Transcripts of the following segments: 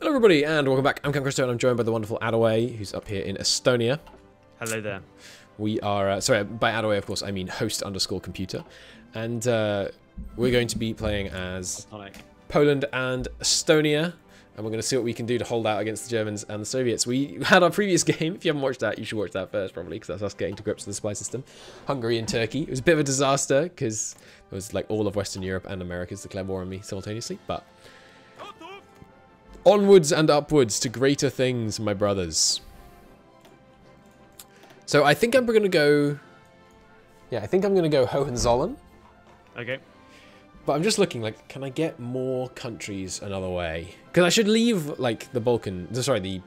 Hello, everybody, and welcome back. I'm Count Cristo, and I'm joined by the wonderful Adaway, who's up here in Estonia. Hello there. We are, uh, sorry, by Adaway, of course, I mean host underscore computer. And uh, we're going to be playing as. Poland and Estonia. And we're going to see what we can do to hold out against the Germans and the Soviets. We had our previous game. If you haven't watched that, you should watch that first, probably, because that's us getting to grips with the supply system. Hungary and Turkey. It was a bit of a disaster, because it was like all of Western Europe and Americas declared war on me simultaneously. But onwards and upwards to greater things, my brothers. So I think I'm going to go... Yeah, I think I'm going to go Hohenzollern. Okay. But I'm just looking, like, can I get more countries another way? Because I should leave, like, the Balkan... Sorry, the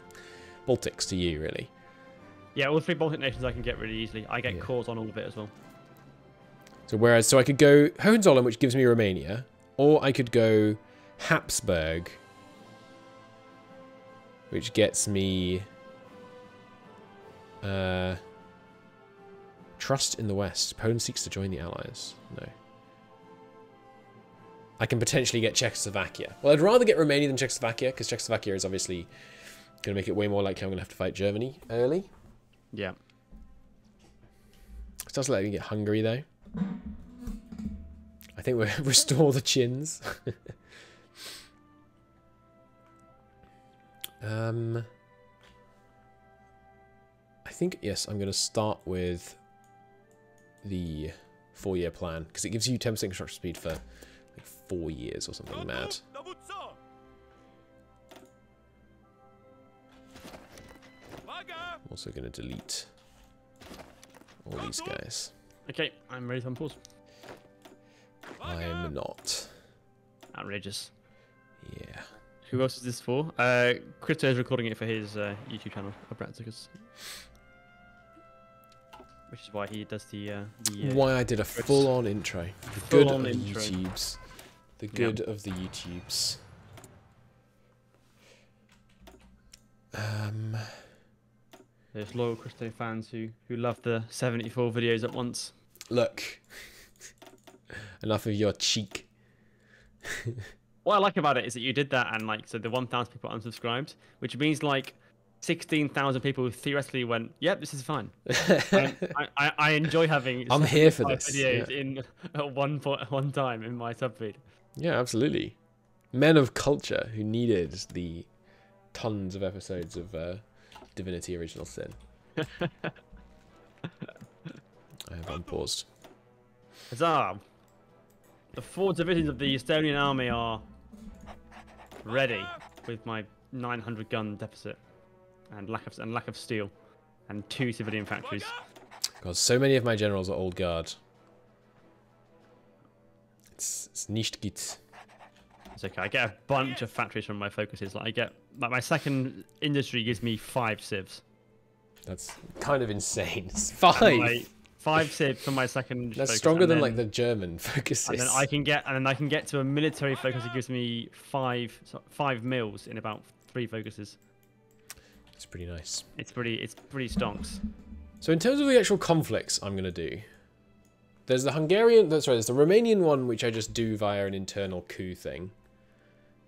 Baltics to you, really. Yeah, all three Baltic nations I can get really easily. I get Yeah. cores on all of it as well. So whereas, so I could go Hohenzollern, which gives me Romania, or I could go Habsburg, which gets me uh, trust in the West. Poland seeks to join the Allies. No. I can potentially get Czechoslovakia. Well, I'd rather get Romania than Czechoslovakia, because Czechoslovakia is obviously going to make it way more likely I'm going to have to fight Germany early. Yeah. It does let me get Hungary though. I think we'll restore the chins. um, I think yes. I'm going to start with the four-year plan because it gives you 10% construction speed for like four years or something mad. I'm also going to delete all these guys. Okay, I'm ready to unpause. I'm not. Outrageous. Yeah. Who else is this for? Uh, Cristo is recording it for his uh, YouTube channel, Abraticus. Which is why he does the... Uh, the uh, Why I did a Chris. full-on intro. The good Full-on of intro. YouTubes. The good of the YouTubes. Um, There's loyal Cristo fans who, who love the 74 videos at once. look. Enough of your cheek. What I like about it is that you did that and like so the 1,000 people unsubscribed, which means like 16,000 people theoretically went, "Yep, this is fine." I, I, I enjoy having. I'm here for this, Videos yeah. in at one po- one time in my subfeed. Yeah, absolutely. Men of culture who needed the tons of episodes of uh, Divinity Original Sin. I have unpaused. Huzzah! The four divisions of the Estonian army are ready with my 900 gun deficit and lack of and lack of steel and two civilian factories. God, so many of my generals are old guard. It's, it's nicht gut. It's okay. I get a bunch of factories from my focuses. Like I get like my second industry gives me five civs. That's kind of insane. It's Five. Five civs from my second. That's focus, stronger than then- like the German focuses. And then I can get and then I can get to a military focus It gives me five five mils in about three focuses. It's pretty nice. It's pretty it's pretty stonks. So in terms of the actual conflicts I'm going to do, there's the Hungarian, that's right, there's the Romanian one, which I just do via an internal coup thing.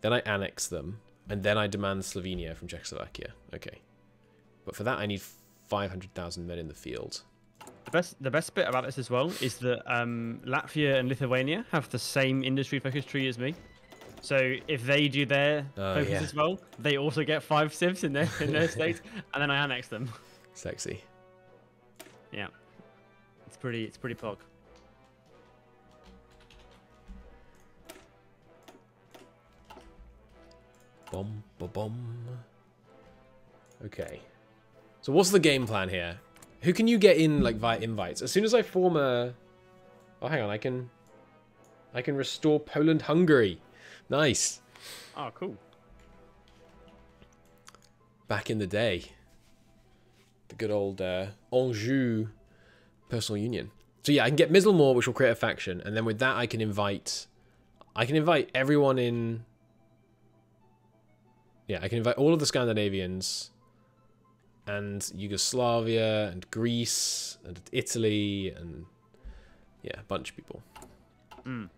Then I annex them, and then I demand Slovenia from Czechoslovakia. Okay. But for that, I need 500,000 men in the field. The best the best bit about this as well is that um, Latvia and Lithuania have the same industry focus tree as me. So if they do their Oh, focus yeah. as well, they also get five civs in their in their state, and then I annex them. Sexy. Yeah, it's pretty it's pretty pog. Bom, ba bom. Okay. So what's the game plan here? Who can you get in like via invites? As soon as I form a Oh, hang on, I can I can restore Poland Hungary. Nice. Oh, cool. Back in the day. The good old uh, Anjou personal union. So yeah, I can get Międzymorze, which will create a faction, and then with that I can invite I can invite everyone in Yeah, I can invite all of the Scandinavians and Yugoslavia and Greece and Italy and yeah, a bunch of people. Mm.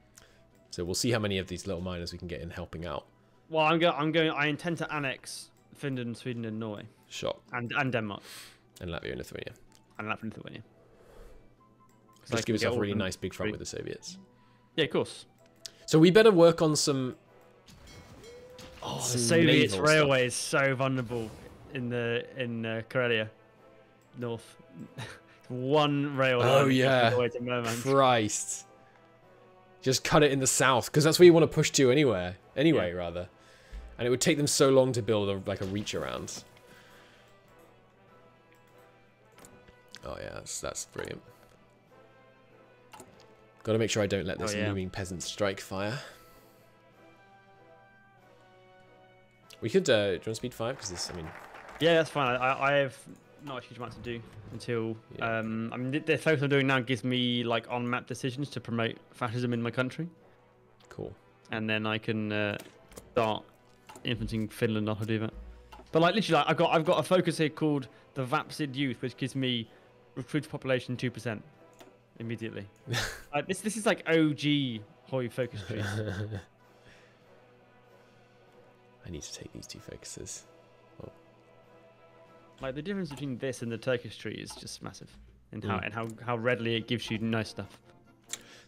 So we'll see how many of these little miners we can get in helping out. Well, I'm going. I'm going. I intend to annex Finland, Sweden, and Norway, Sure. and and Denmark, And Latvia and Lithuania. and Latvia, and Lithuania. 'Cause I Just can give yourself a really nice big front with the Soviets. Yeah, of course. So we better work on some. Oh, the some Soviet naval stuff. railway is so vulnerable in the in uh, Karelia, north. One rail. Oh, yeah. all the way. Christ. Just cut it in the south, because that's where you want to push to anywhere. Anyway, Yeah. rather. And it would take them so long to build a, like a reach around. Oh yeah, that's that's brilliant. Got to make sure I don't let this Oh, yeah. looming peasant strike fire. We could, uh, do you want speed 5? Because this, I mean, Yeah, that's fine. I, I have not a huge amount to do until. Yeah. Um, I mean, the, the focus I'm doing now gives me like on-map decisions to promote fascism in my country, cool. and then I can uh, start influencing Finland on how to do that. But like literally, like, I've got I've got a focus here called the Vapsid Youth, which gives me recruit population two percent immediately. uh, this this is like OG Hoi focus trees. I need to take these two focuses. Like the difference between this and the Turkish tree is just massive, and how Mm. and how how readily it gives you nice stuff.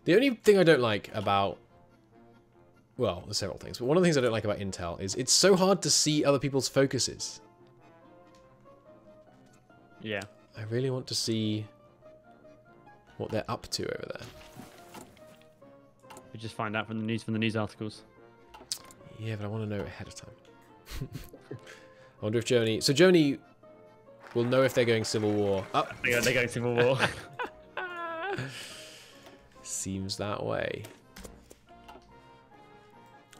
The only thing I don't like about well, there's several things, but one of the things I don't like about Intel is it's so hard to see other people's focuses. Yeah. I really want to see what they're up to over there. We just find out from the news from the news articles. Yeah, but I want to know ahead of time. I wonder if Germany. So Germany will know if they're going civil war. Go, they're going civil war. seems that way.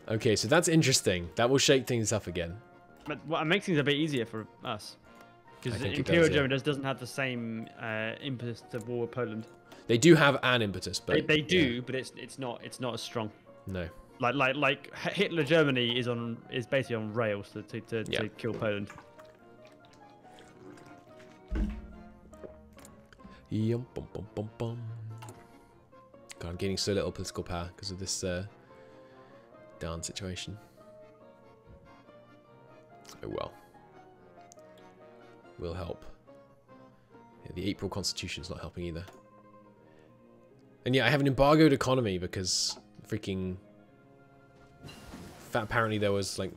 Okay, so that's interesting. That will shake things up again. but what makes things a bit easier for us because Imperial does, yeah. Germany does, doesn't have the same uh, impetus to war with Poland. They do have an impetus, but They, they yeah, do, but it's it's not it's not as strong. no. Like like like Hitler Germany is on is basically on rails to to, to, Yeah. to kill Poland. Yum, bum, bum, bum, bum. God, I'm gaining so little political power because of this uh, darn situation. Oh well. Will help. Yeah, the April Constitution's not helping either. And yeah, I have an embargoed economy because freaking. Apparently, there was like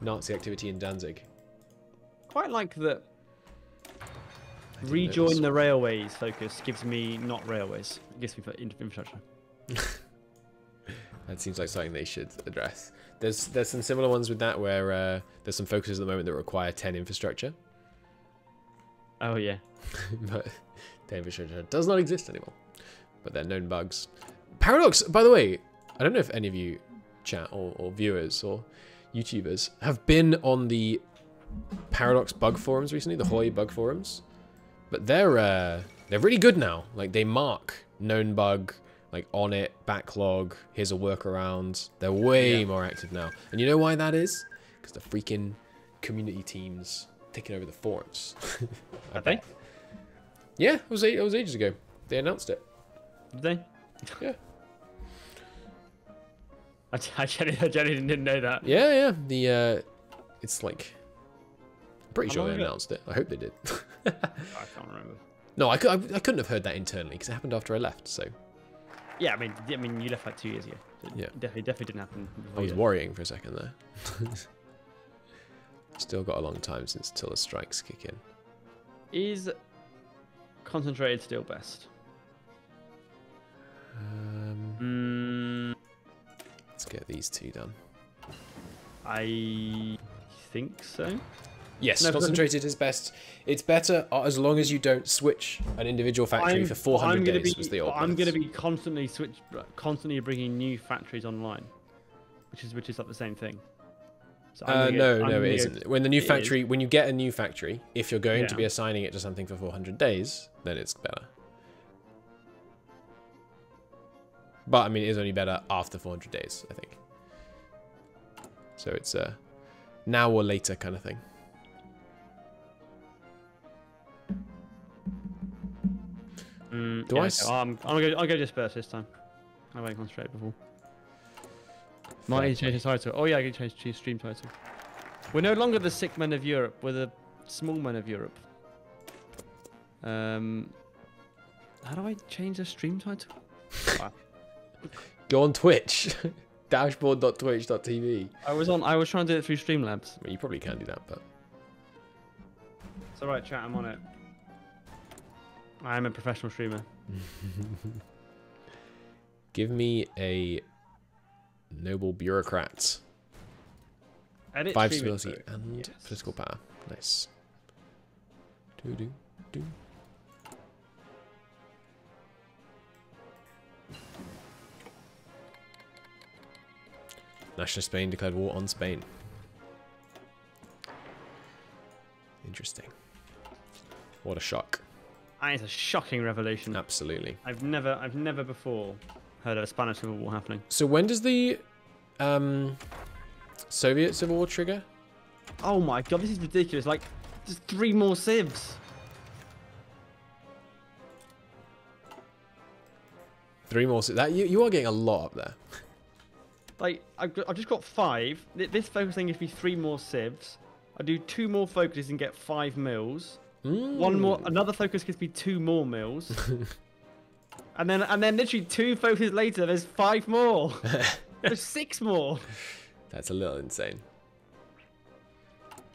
Nazi activity in Danzig. Quite like that. I didn't know Rejoin the railways focus gives me not railways. It gives me for infrastructure. That seems like something they should address. There's there's some similar ones with that where uh, there's some focuses at the moment that require 10 infrastructure, Oh yeah. but 10 infrastructure does not exist anymore. But they're known bugs. Paradox, by the way, I don't know if any of you chat or, or viewers or YouTubers have been on the Paradox bug forums recently, the Hoi bug forums, but they're uh, they're really good now. Like they mark known bug, like on it, backlog. Here's a workaround. They're way Yeah. more active now, and you know why that is? Because the freaking community teams taking over the forums. I Have they? Yeah, it was eight, it was ages ago. They announced it. Did they? Yeah. I, I, genuinely, I genuinely didn't know that. Yeah, yeah. The uh, it's like. I'm pretty How sure they announced it. I hope they did. I can't remember. no, I, I, I couldn't have heard that internally because it happened after I left. So Yeah, I mean, I mean, you left like two years ago. So it Yeah. Definitely, definitely didn't happen. I was worrying for a second there. Still got a long time since till the strikes kick in. Is concentrated steel best? Um, Mm, let's get these two done. I think so. Yes, No, concentrated is best. It's better uh, as long as you don't switch an individual factory I'm- for 400 I'm gonna days. Be, was the old I'm going to be constantly switch, constantly bringing new factories online, which is which is like the same thing. So Uh, no, I'm no, it isn't. When the new It is. factory, when you get a new factory, if you're going to be assigning it to something for 400 days, then it's better. But I mean, it is only better after 400 days, I think. So it's a now or later kind of thing. Mm, Do yeah, I okay, well, I'm, I'm gonna go, I'll go disperse this time. I won't concentrate before. Might need to change the title. Oh yeah, I can change the stream title. We're no longer the sick men of Europe. We're the small men of Europe. Um, how do I change the stream title? Go on Twitch. Dashboard.twitch.tv. I was on. I was trying to do it through Streamlabs. I mean, you probably can do that, but It's alright, chat. I'm on it. I am a professional streamer. give me a noble bureaucrat. Edit Five stability and Yes. political power. Nice. Do do do. National Spain declared war on Spain. Interesting. What a shock. That is a shocking revelation. Absolutely. I've never, I've never before heard of a Spanish Civil War happening. So when does the um, Soviet Civil War trigger? Oh my god, this is ridiculous. Like, just three more civs. Three more. That you, you are getting a lot up there. Like, I've, got, I've just got five. This focus thing gives me three more civs. I do two more focuses and get five mils. One more, Mm. another focus gives me two more mils. and then, and then literally two focuses later, there's five more. there's six more. That's a little insane.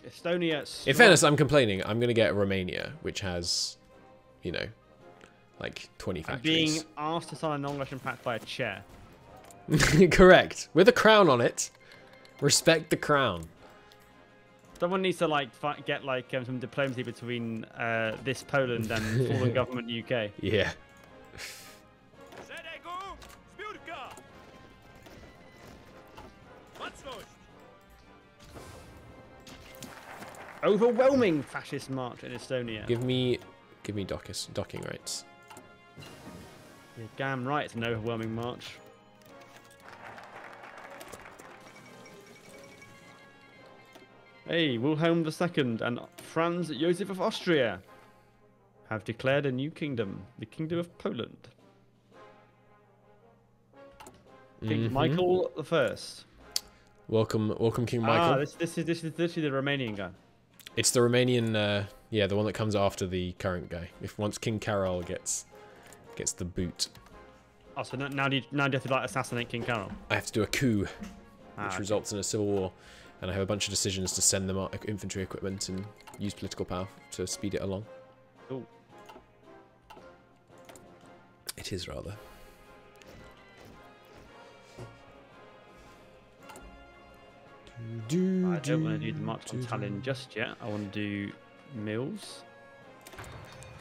Estonia. In strong. fairness, I'm complaining. I'm going to get Romania, which has, you know, like 20 I'm being asked to sign a non-Russian pact by a chair. Correct. With a crown on it. Respect the crown. Someone needs to like fi- get like um, some diplomacy between uh, this Poland and fallen government UK. Yeah. Szeregu! Zbiórka! Baczność! Overwhelming fascist march in Estonia. Give me, give me dockus, docking rights. You're damn right, it's an overwhelming march. Hey, Wilhelm II and Franz Joseph of Austria have declared a new kingdom, the Kingdom of Poland. King Mhm. Michael the First. Welcome, welcome, King Ah, Michael. this, this is this is literally the Romanian guy. It's the Romanian, uh, yeah, the one that comes after the current guy. If once King Carol gets gets the boot, Oh, so now, now do you now do you have to like assassinate King Carol? I have to do a coup, which Ah, okay. results in a civil war, and I have a bunch of decisions to send them out, infantry equipment and use political power to speed it along. Cool. It is rather. I don't want to do the march on Tallinn just yet. I want to do Mills.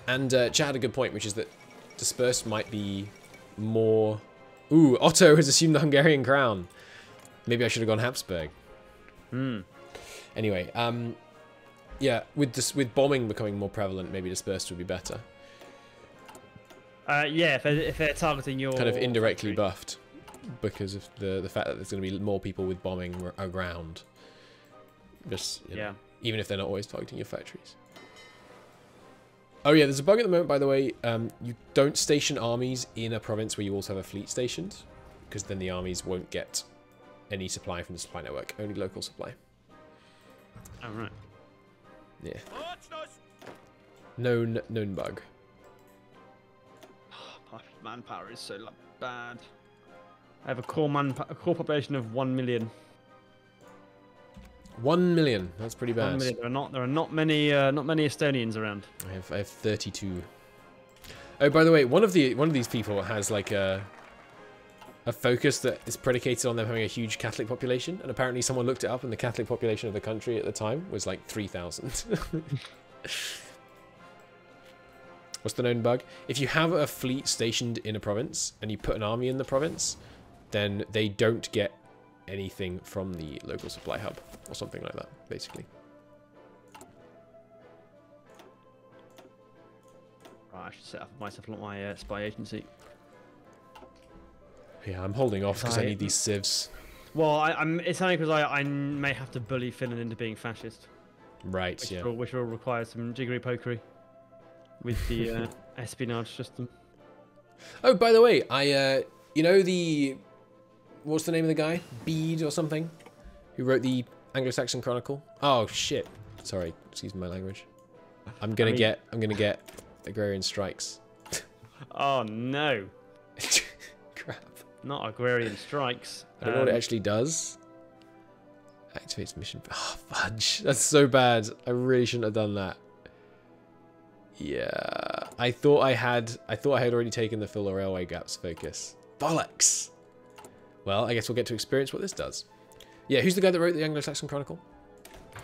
And uh, Chad had a good point, which is that dispersed might be more. Ooh, Otto has assumed the Hungarian crown. Maybe I should have gone Habsburg. Hmm. Anyway, um, yeah, with this with bombing becoming more prevalent, maybe dispersed would be better. Uh, yeah, if they're, if they're targeting your Kind of indirectly factory. buffed because of the the fact that there's going to be more people with bombing r- around. Just you know, Yeah. even if they're not always targeting your factories. Oh yeah, there's a bug at the moment, by the way. Um, you don't station armies in a province where you also have a fleet stationed, because then the armies won't get any supply from the supply network, only local supply. All right. right. Yeah, known known bug. My manpower is so bad. I have a core man a core population of one million. One million. That's pretty bad. million. There are not there are not many uh, not many Estonians around. I have I have 32. Oh, by the way, one of the one of these people has like a a focus that is predicated on them having a huge Catholic population, and apparently someone looked it up, and the Catholic population of the country at the time was like 3,000. What's the known bug? If you have a fleet stationed in a province and you put an army in the province, then they don't get anything from the local supply hub or something like that, basically. I should set up myself my uh, spy agency. Yeah, I'm holding off because I I- need these sieves. Well, I, I'm. It's only because I, I may have to bully Finland into being fascist, Right, which, yeah. will, which will require some jiggery pokery with the uh, espionage system. Oh, by the way, I uh, you know the what's the name of the guy? Bede or something? Who wrote the Anglo-Saxon Chronicle? Oh shit. Sorry, excuse my language. I'm gonna mean- get I'm gonna get agrarian strikes. Oh no. not agrarian strikes. I don't know what it Um, actually does. Activates mission. Oh, fudge. That's so bad. I really shouldn't have done that. Yeah. I thought I had I thought I had already taken the fill the railway gaps focus. Bollocks. Well, I guess we'll get to experience what this does. Yeah, who's the guy that wrote the Anglo-Saxon Chronicle?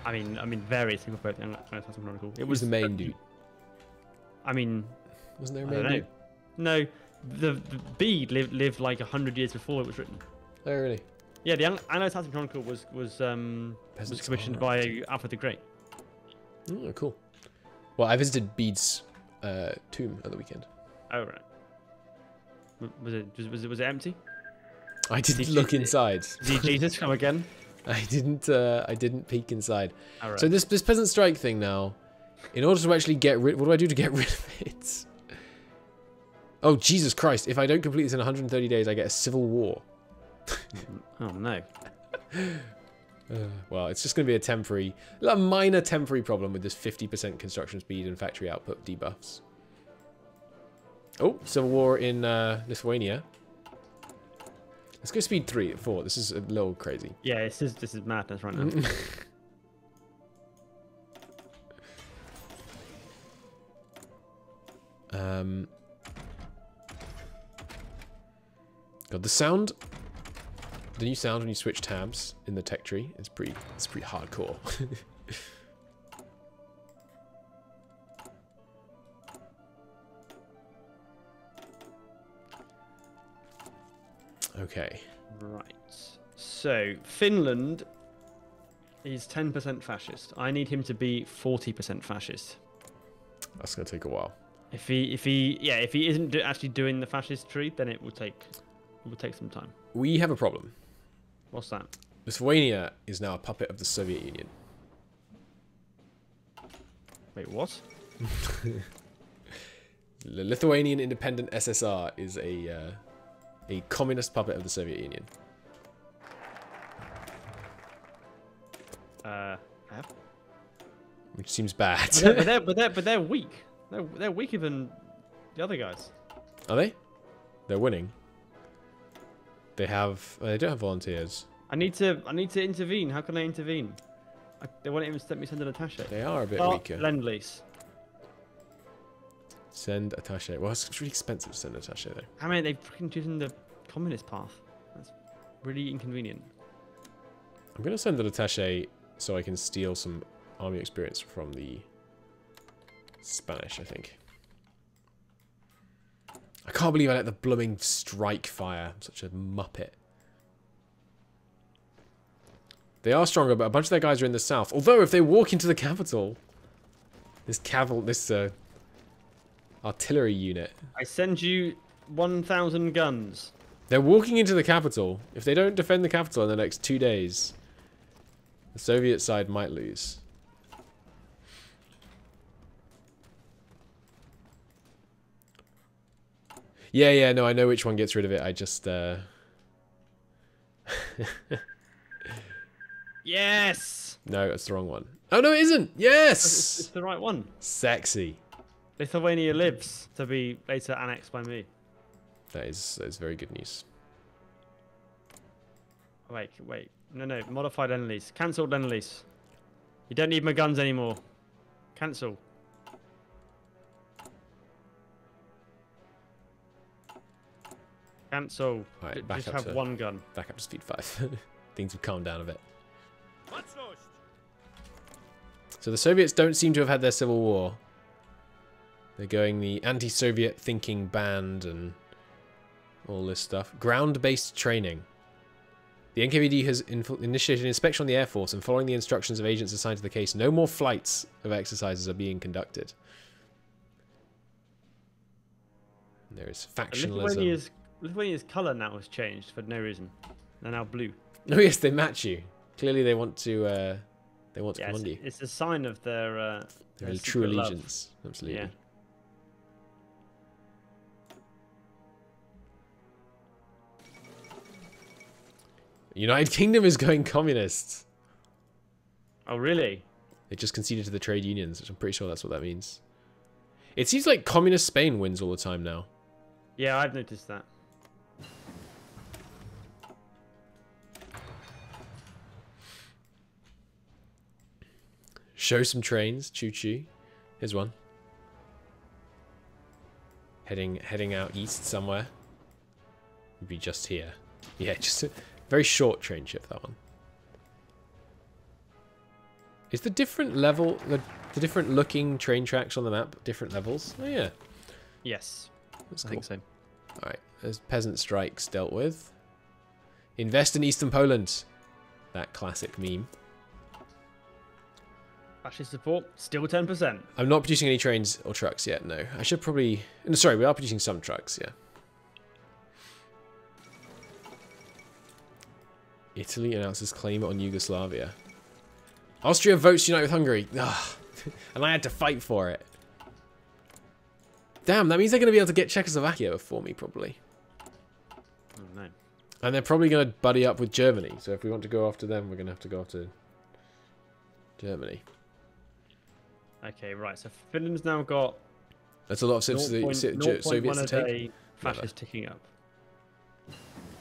I mean, I mean, various people wrote the Anglo-Saxon Chronicle. It was the main dude. I mean, Wasn't there a main dude? No, the, the Bede lived lived like a hundred years before it was written. Oh, really? Yeah, the Ang- Anglo-Saxon Chronicle was was um was commissioned by Alfred the Great. Oh, cool. Well, I visited Bede's uh, tomb at the weekend. Oh right. Was it was, was it was it empty? I didn't Did look inside. Did Jesus come again? I didn't. Uh, I didn't peek inside. All right. So this this peasant strike thing now, in order to actually get rid, what do I do to get rid of it? Oh Jesus Christ! If I don't complete this in 130 days, I get a civil war. oh no. Uh, well, it's just going to be a temporary, a minor temporary problem with this 50% construction speed and factory output debuffs. Oh, civil war in uh, Lithuania. Let's go speed three, four. This is a little crazy. Yeah, this is this is madness right now. Um, God, the sound, the new sound when you switch tabs in the tech tree is pretty, it's pretty hardcore. okay. Right. So Finland is 10% fascist. I need him to be 40% fascist. That's gonna take a while. If he, if he, yeah, if he isn't do, actually doing the fascist tree, then it will take, it will take some time. We have a problem. What's that? Lithuania is now a puppet of the Soviet Union. Wait, what? The Lithuanian Independent SSR is a uh, a communist puppet of the Soviet Union. Uh? Which seems bad. but, they're, but they're, but they're, but they're weak. They're, they're weaker than the other guys. Are they? They're winning. They have. uh, They don't have volunteers. I need to, I need to intervene. How can I intervene? I, they won't even let me send an attaché. They are a bit Start weaker. Lend lease. Send attaché. Well, it's really expensive to send attaché though. I mean, they've freaking chosen the communist path. That's really inconvenient. I'm gonna send an attaché so I can steal some army experience from the Spanish. I think. I can't believe I let the blooming strike fire. I'm such a muppet. They are stronger, but a bunch of their guys are in the south. Although, if they walk into the capital, this caval, this uh, artillery unit, I send you 1,000 guns. they're walking into the capital. If they don't defend the capital in the next two days, the Soviet side might lose. Yeah, yeah, no, I know which one gets rid of it. I just, uh... Yes! No, that's the wrong one. Oh, no, it isn't! Yes! it's the right one. Sexy. Lithuania lives to be later annexed by me. That is, that is very good news. Wait, wait. No, no. Modified end lease. Cancelled end lease. You don't need my guns anymore. Cancel. Cancel. Alright, Ju- back Just up have to- one gun. Back up to speed 5. Things have calmed down a bit. So the Soviets don't seem to have had their civil war. They're going the anti-Soviet thinking band and all this stuff. Ground-based training. The NKVD has inf- initiated an inspection on the Air Force, and following the instructions of agents assigned to the case, no more flights of exercises are being conducted. There is factionalism. Lithuania's, Lithuania's colour now has changed for no reason. They're now blue. Oh yes, they match you. Clearly, they want to. Uh, they want to Yeah, it's, command you. it's a sign of their, uh, Their their true secret love. allegiance. Absolutely. Yeah. United Kingdom is going communist. Oh, really? They just conceded to the trade unions, which I'm pretty sure that's what that means. It seems like communist Spain wins all the time now. Yeah, I've noticed that. Show some trains, choo choo. Here's one. Heading heading out east somewhere. Would be just here. Yeah, just a very short train shift that one. Is the different level the the different looking train tracks on the map different levels? Oh yeah. Yes, That's I cool. think so. Alright, there's peasant strikes dealt with. Invest in Eastern Poland. That classic meme. Fascist support, still 10%. I'm not producing any trains or trucks yet, no. I should probably... No, sorry, we are producing some trucks, yeah. Italy announces claim on Yugoslavia. Austria votes to unite with Hungary. Ugh. and I had to fight for it. Damn, that means they're going to be able to get Czechoslovakia before me, probably. Oh, no. And they're probably going to buddy up with Germany. So if we want to go after them, we're going to have to go after Germany. Okay, right. So Finland's now got That's a lot of Soviets 0.01 Soviets to a take. day. Fascist ticking up.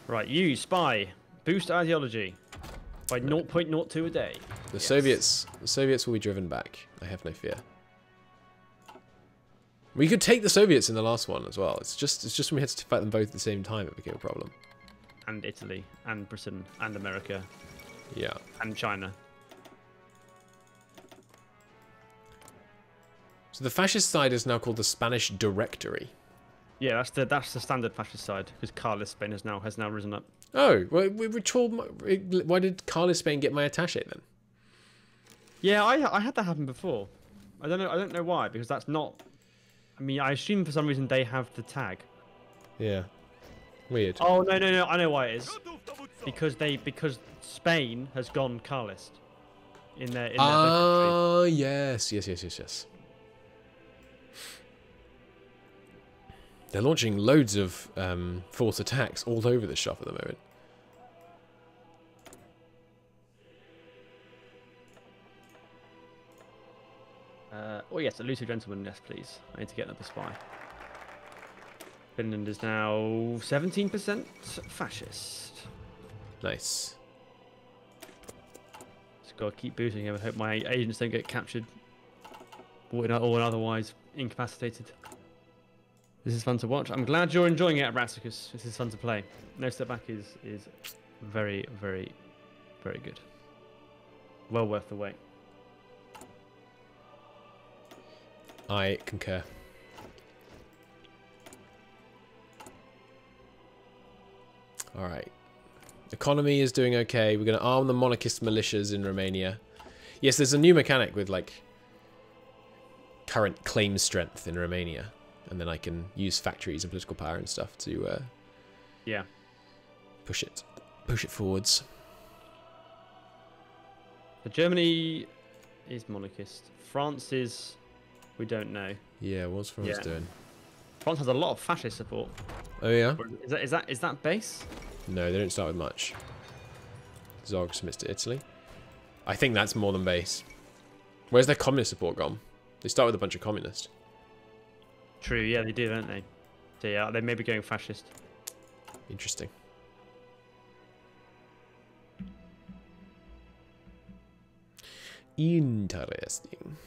Right, you spy boost ideology by 0.02 a day. The Yes. Soviets, the Soviets will be driven back. I have no fear. We could take the Soviets in the last one as well. It's just, it's just when we had to fight them both at the same time it became a problem. And Italy, and Britain, and America, Yeah. and China. So the fascist side is now called the Spanish Directory. Yeah, that's the that's the standard fascist side because Carlist Spain has now has now risen up. Oh, well. My, why did Carlist Spain get my attaché then? Yeah, I I had that happen before. I don't know I don't know why because that's not. I mean, I assume for some reason they have the tag. Yeah. Weird. Oh no no no! I know why it is because they because Spain has gone Carlist in their in their country. Ah, yes, yes, yes, yes, yes. They're launching loads of um, force attacks all over the shop at the moment. Uh, oh yes, a Luto gentleman. Yes, please. I need to get another spy. Finland is now 17% fascist. Nice. Just gotta keep boosting him and hope my agents don't get captured or, or otherwise incapacitated. This is fun to watch. I'm glad you're enjoying it, Brassicus. This is fun to play. No Step Back is is very, very, very good. Well worth the wait. I concur. All right. Economy is doing okay. We're going to arm the monarchist militias in Romania. Yes, there's a new mechanic with like current claim strength in Romania, and then I can use factories and political power and stuff to uh, Yeah. push it, push it forwards. So Germany is monarchist. France is, we don't know. Yeah, what's France Yeah. doing? France has a lot of fascist support. Oh yeah. Is that is that is that base? No, they don't start with much. Zog submits to Italy. I think that's more than base. Where's their communist support gone? They start with a bunch of communists. True. Yeah, they do, don't they? So yeah, they may be going fascist. Interesting. Interesting.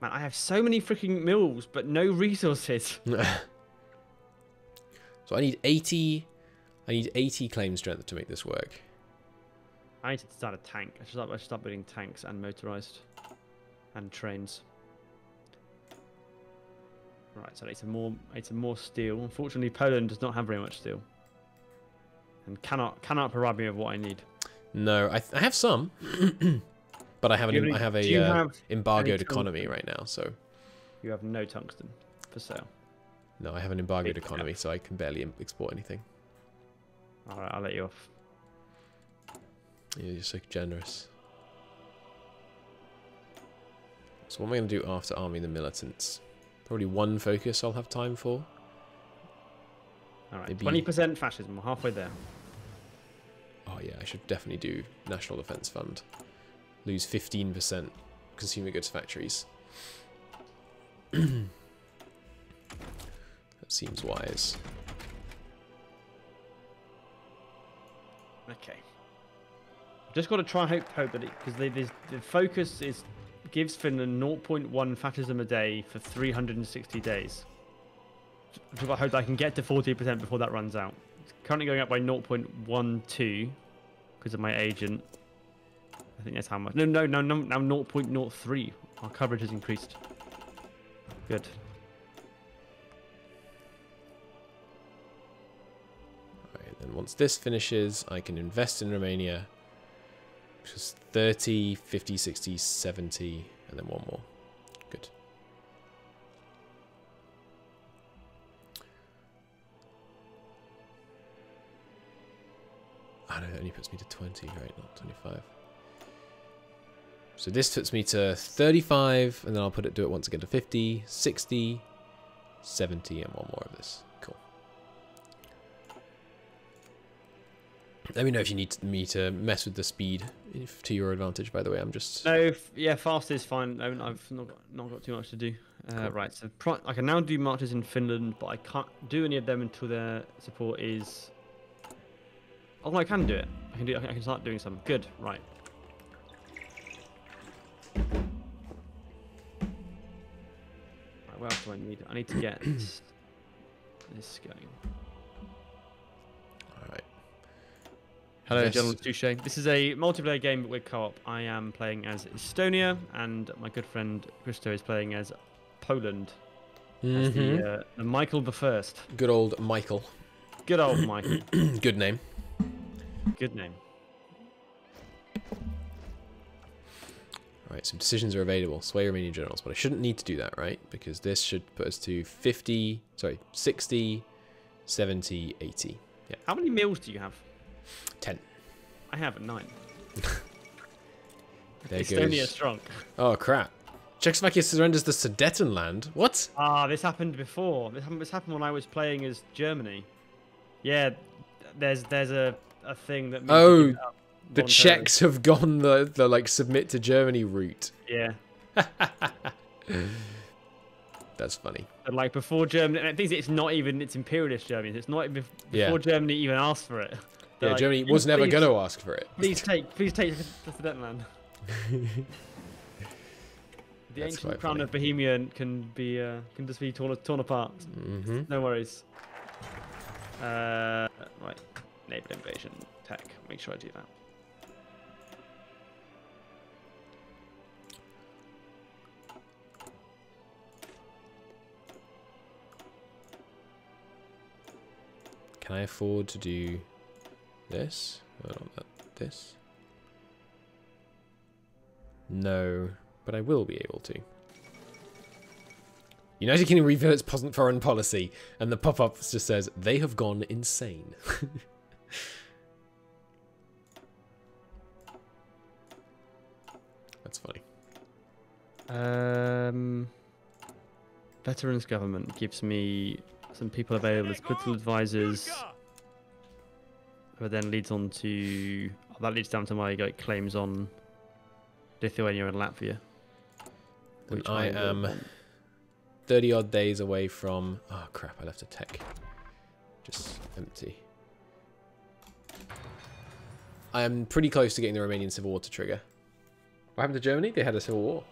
Man, I have so many freaking mills, but no resources. so I need 80 I need 80 claim strength to make this work. I need to start a tank. I should start, I should start building tanks and motorized and trains. Right, so I need some more. I need some more steel. Unfortunately, Poland does not have very much steel, and cannot cannot provide me with what I need. No, I, I have some, but I have an, I have a uh, have embargoed economy right now, so You have no tungsten for sale. no, I have an embargoed Big economy, so I can barely export anything. All right, I'll let you off. You're so generous. So what am I going to do after arming the militants? Probably one focus I'll have time for. All right, twenty percent fascism. We're halfway there. Oh yeah, I should definitely do National Defense Fund. Lose 15% consumer goods factories. that seems wise. Okay. Just got to try hope, hope that it because the focus is gives Finland 0.1 fascism a day for 360 days. So I hope I can get to 40% before that runs out. It's currently going up by 0.12 because of my agent. I think that's how much. No, no, no, no now 0.03. Our coverage has increased. Good. Then once this finishes, I can invest in Romania. Is 30, 50, 60, 70, and then one more. Good. I know, it only puts me to 20, right? Not 25. So this puts me to 35, and then I'll put it do it once again to 50, 60, 70, and one more of this. Let me know if you need me to mess with the speed if, to your advantage. By the way, I'm just no, yeah, fast is fine. I I've not got, not got too much to do. Uh, Cool. Right, so pro- I can now do marches in Finland, but I can't do any of them until their support is. Oh, no, I can do it. I can do. I can start doing some. Good. Right. Right, Where else do I need? I need to get this going. Hello, Yes. gentlemen. Touche. This is a multiplayer game but with co-op. I am playing as Estonia, and my good friend Cristo is playing as Poland, as Mhm. the, uh, the Michael the First. Good old Michael. Good old Michael. Good name. Good name. All right, so decisions are available. Sway Romanian generals, but I shouldn't need to do that, right? Because this should put us to 50, sorry, 60, 70, 80. Yeah, How many meals do you have? 10. I have a nine. There Estonia goes. strong. Oh, crap. Czechoslovakia surrenders the Sudetenland. What? Ah, this happened before. This happened, this happened when I was playing as Germany. Yeah, there's there's a, a thing that. Oh, give it up The. Czechs have gone the, the like submit to Germany route. Yeah. That's funny. But like before Germany, and I think it's not even it's imperialist Germany. It's not even Yeah. before Germany even asked for it. Yeah, like, Germany "Please- was never going to ask for it. Please take, please take the Sudetenland. the That's ancient crown funny. of Bohemia can be uh, can just be torn torn apart. hmm No worries. Uh, right, naval invasion tech. Make sure I do that. Can I afford to do this? I don't want. This? No, but I will be able to. United Kingdom its pos- foreign policy, and the pop-up just says they have gone insane. That's funny. Um, veterans government gives me some people available as political advisors, but then leads on to oh, that leads down to my like, claims on Lithuania and Latvia. Which I will am want. 30 odd days away from. Oh crap, I left a tech. Just empty. I am pretty close to getting the Romanian Civil War to trigger. What happened to Germany? They had a civil war.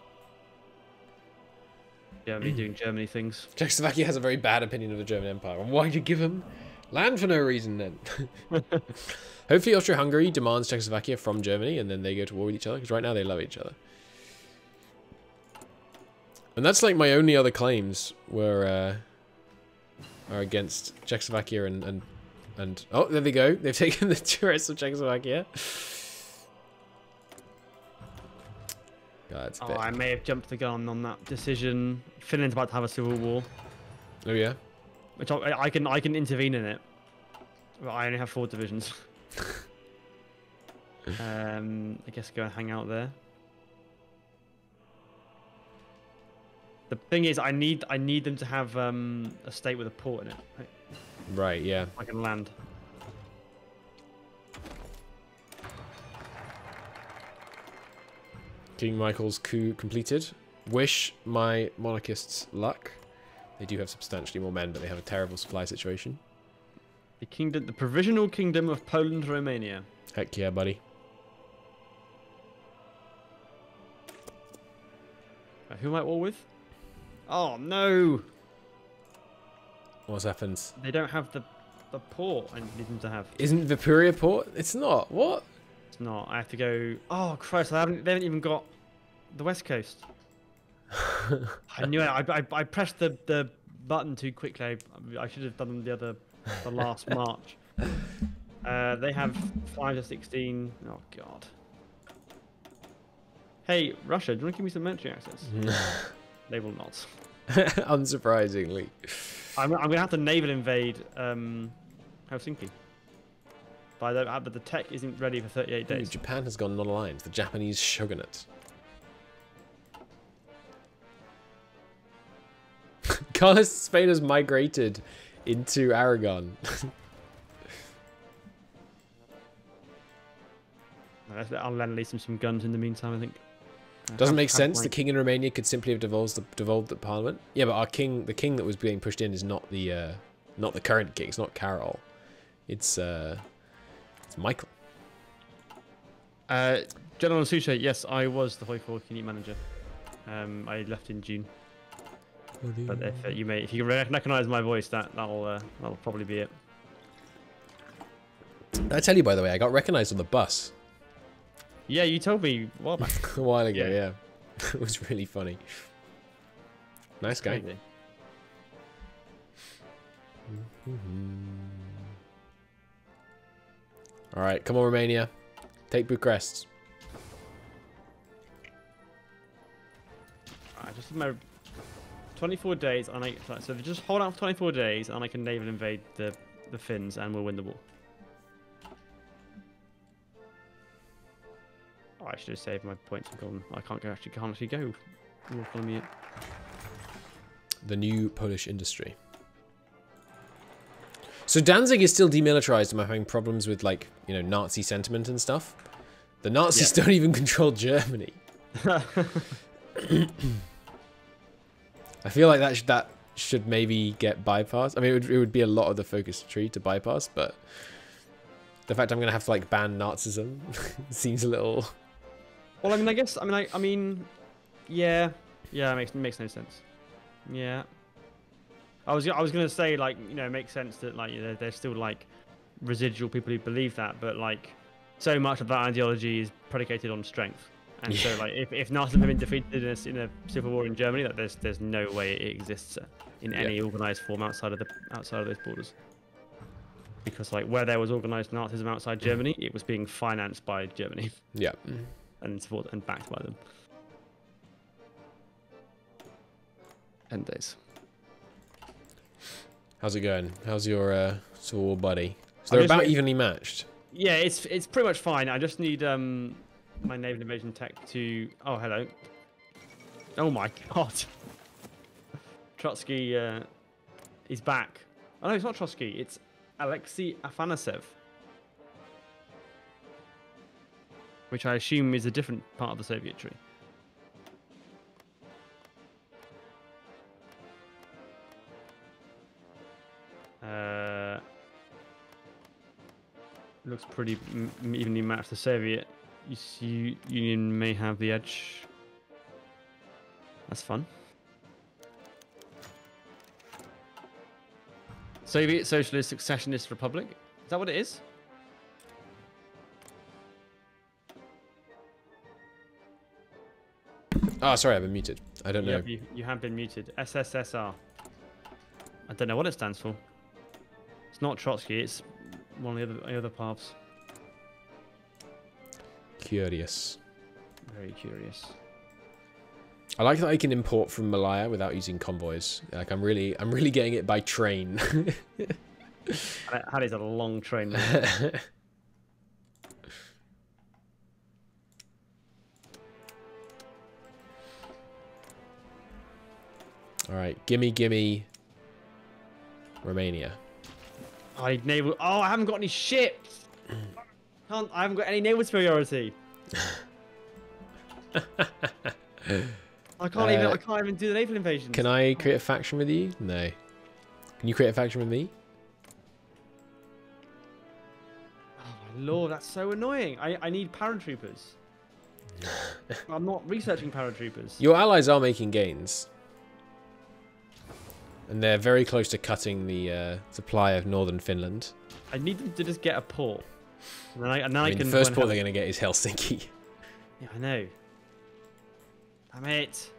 Germany doing Germany things. Czechoslovakia has a very bad opinion of the German Empire. And why'd you give them land for no reason then? Hopefully Austria-Hungary demands Czechoslovakia from Germany and then they go to war with each other because right now they love each other. And that's like my only other claims were uh, are against Czechoslovakia and, and and oh there they go they've taken the tourists of Czechoslovakia. God, Oh, bit. I may have jumped the gun on that decision. Finland's about to have a civil war, Oh yeah. Which I, I can I can intervene in it. But I only have four divisions. um, I guess go and hang out there. The thing is, I need I need them to have um, a state with a port in it. Right, right yeah. I can land. King Michael's coup completed. Wish my monarchists luck. They do have substantially more men, but they have a terrible supply situation. The kingdom, the provisional kingdom of Poland, Romania. Heck yeah, buddy. Uh, who am I at war with? Oh no! What's happened? They don't have the the port I need them to have. Isn't Vipuria port? It's not. What? It's not. I have to go. Oh Christ! I haven't. They haven't even got the west coast. I knew it. I, I, I pressed the, the button too quickly. I, I should have done the other the last March. Uh, they have five to sixteen. Oh God. Hey Russia, do you want to give me some military access? they will not. Unsurprisingly. I'm, I'm gonna have to naval invade um, Helsinki. But, I don't, uh, but the tech isn't ready for 38 Ooh, days. Japan has gone non-aligned. The Japanese shogunate. Carlist Spain has migrated into Aragon. I'll lend lease them some guns in the meantime. I think. Doesn't make sense. The king in Romania could simply have devolved the devolved the parliament. Yeah, but our king, the king that was being pushed in, is not the uh, not the current king. It's not Carol. It's uh, it's Michael. Uh, General Suchet, yes, I was the Hoi 4 unit manager. Um, I left in June. But if uh, you may, if you can recognise my voice, that that'll uh, that'll probably be it. I tell you by the way, I got recognised on the bus Yeah, you told me a while back. a while ago. Yeah. Yeah, it was really funny. Nice guy. Crazy. All right, come on, Romania, take Bucharest. I just my 24 days, and I so just hold out for 24 days, and I can naval invade the the Finns, and we'll win the war. Oh, I should have saved my points and gone. I can't go actually can't actually go. War economy yet. The new Polish industry. So Danzig is still demilitarized. Am I having problems with like you know Nazi sentiment and stuff? The Nazis don't even control Germany. I feel like that should, that should maybe get bypassed. I mean, it would, it would be a lot of the focus tree to bypass, but the fact I'm gonna have to like ban Nazism seems a little. Well, I mean, I guess I mean I, I mean, yeah, yeah, it makes makes no sense. Yeah. I was I was gonna say like you know it makes sense that like you know, there's still like residual people who believe that, but like so much of that ideology is predicated on strength. And so like if, if Nazis have been defeated in a, in a civil war in Germany, that there's there's no way it exists in Yeah. any organized form outside of the outside of those borders. Because like where there was organized Nazism outside Germany, it was being financed by Germany Yeah. and support and backed by them. Ten days. How's it going? How's your uh, Civil War buddy? So they're about evenly matched. Yeah, it's it's pretty much fine. I just need um my naval invasion tech to. Oh, hello. Oh my god. Trotsky uh, is back. Oh no, it's not Trotsky. It's Alexei Afanasev, which I assume is a different part of the Soviet tree. Uh, looks pretty evenly matched. The Soviet U- see, Union may have the edge. That's fun. Soviet Socialist Successionist Republic. Is that what it is? Oh, sorry, I've been muted. I don't know. Yep, you, you have been muted. SSSR. I don't know what it stands for. It's not Trotsky. It's one of the other, the other paths. Curious. Very curious. I like that I can import from Malaya without using convoys. Like I'm really, I'm really getting it by train. That is a long train. All right, gimme, gimme. Romania. I need naval. Oh, I haven't got any ships. Can't, I haven't got any naval superiority. I can't even. Uh, I can't even do the naval invasion. Can I create a faction with you? No. Can you create a faction with me? Oh my lord, that's so annoying. I I need paratroopers. I'm not researching paratroopers. Your allies are making gains. And they're very close to cutting the uh, supply of northern Finland. I need them to just get a port. And then I, and then I, I mean, the first port they're going to get is Helsinki. Yeah, I know. Damn it.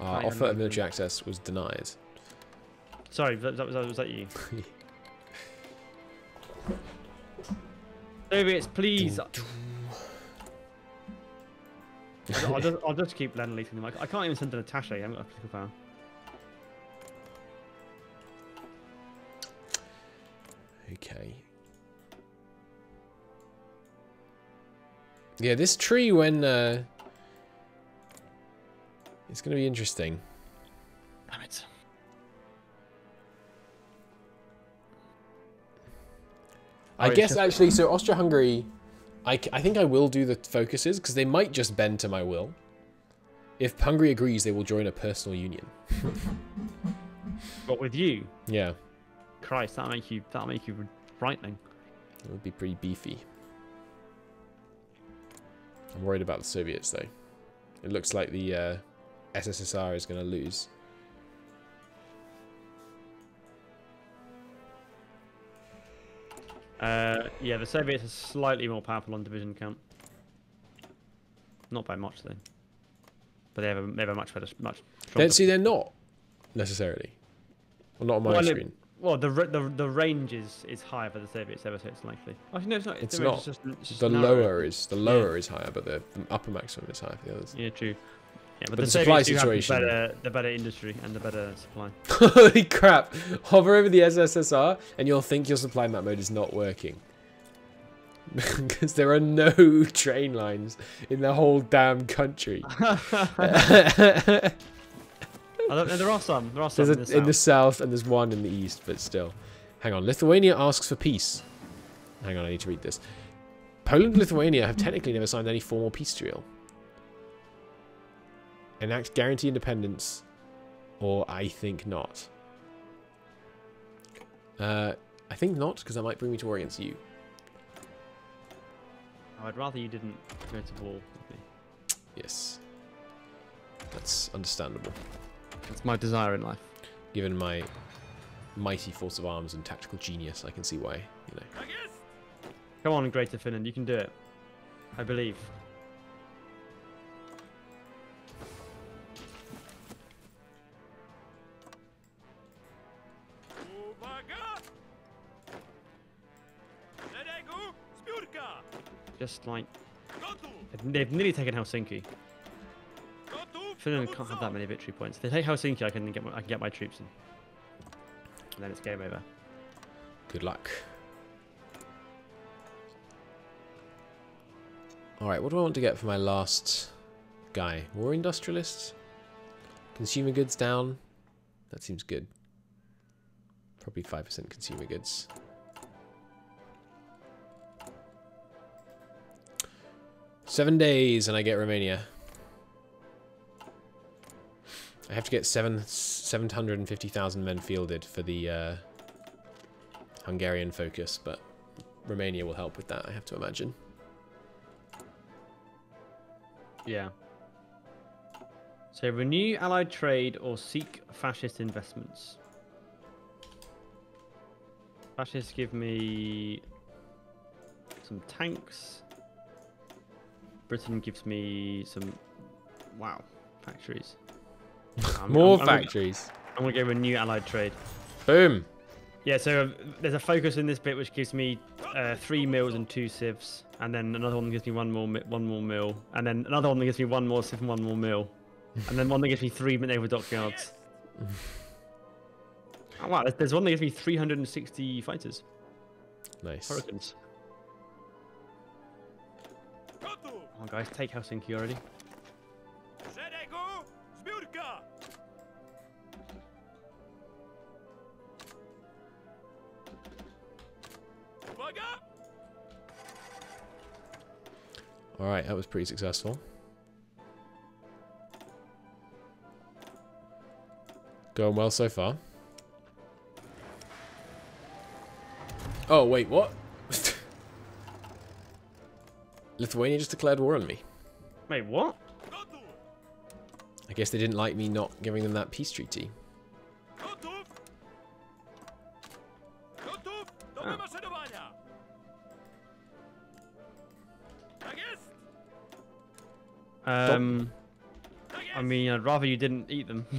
Our offer of military access was denied. Sorry, was that, was that, was that you? Soviets, please. I'll, just, I'll just keep land leasing them. I, I can't even send an attache. I haven't got a political power. Okay. Yeah, this tree when uh it's going to be interesting. Damn it. I Oh, guess actually so Austria-Hungary I, I think I will do the focuses because they might just bend to my will. If Hungary agrees, they will join a personal union. but with you? Yeah, Christ, that'll make you that'll make you frightening. it would be pretty beefy. I'm worried about the Soviets though. It looks like the uh, SSSR is going to lose. Uh, yeah, the Soviets are slightly more powerful on division count. Not by much though. But they have a, they have a much better, much stronger. see, they're not necessarily. Well, not on my Well, screen. Well, the, the the range is, is higher for the Soviets ever, so it's likely. Actually, no, it's not. It's the not. just, it's just The narrower. lower is the lower is higher, but the, the upper maximum is higher for the others. Yeah, true. Yeah, but, the the, supply Soviets the situation- better, the better industry and the better supply. Holy crap! Hover over the SSSR, and you'll think your supply map mode is not working. Because there are no train lines in the whole damn country. I don't know, there are some. There are some There's in the in the south. and there's one in the east, but still. Hang on. Lithuania asks for peace. Hang on, I need to read this. Poland and Lithuania have technically never signed any formal peace deal. Enact guarantee independence, or I think not. Uh, I think not, because that might bring me to war against you. I'd rather you didn't go to war with me. Yes. That's understandable, That's my desire in life. given my mighty force of arms and tactical genius. I can see why, you know. Come on, Greater Finland, you can do it. I believe. Uwaga! Szeregu! Zbiórka! Just like they've, they've nearly taken Helsinki. Finland can't have that many victory points. If they take Helsinki, I can get my, I can get my troops in. And then it's game over. Good luck. Alright, what do I want to get for my last guy? War industrialist? Consumer goods down? That seems good. Probably 5% consumer goods. Seven days and I get Romania. I have to get seven 750,000 men fielded for the uh, Hungarian focus, but Romania will help with that, I have to imagine. Yeah. So renew allied trade or seek fascist investments. Fascists give me some tanks. Britain gives me some wow factories. I'm- More I'm- I'm gonna- factories. I'm gonna go renew allied trade. Boom. Yeah, so uh, there's a focus in this bit which gives me uh, three mills and two civs, and then another one gives me one more one more mill, and then another one that gives me one more civ and one more mill, and then one that gives me three naval dockyards. oh, wow, there's, one that gives me 360 fighters, Nice. hurricanes. Oh, guys, take Helsinki already. Alright, that was pretty successful. Going well so far. Oh, wait, what? Lithuania just declared war on me. Wait, what? I guess they didn't like me not giving them that peace treaty. Um, I mean, I'd rather you didn't eat them.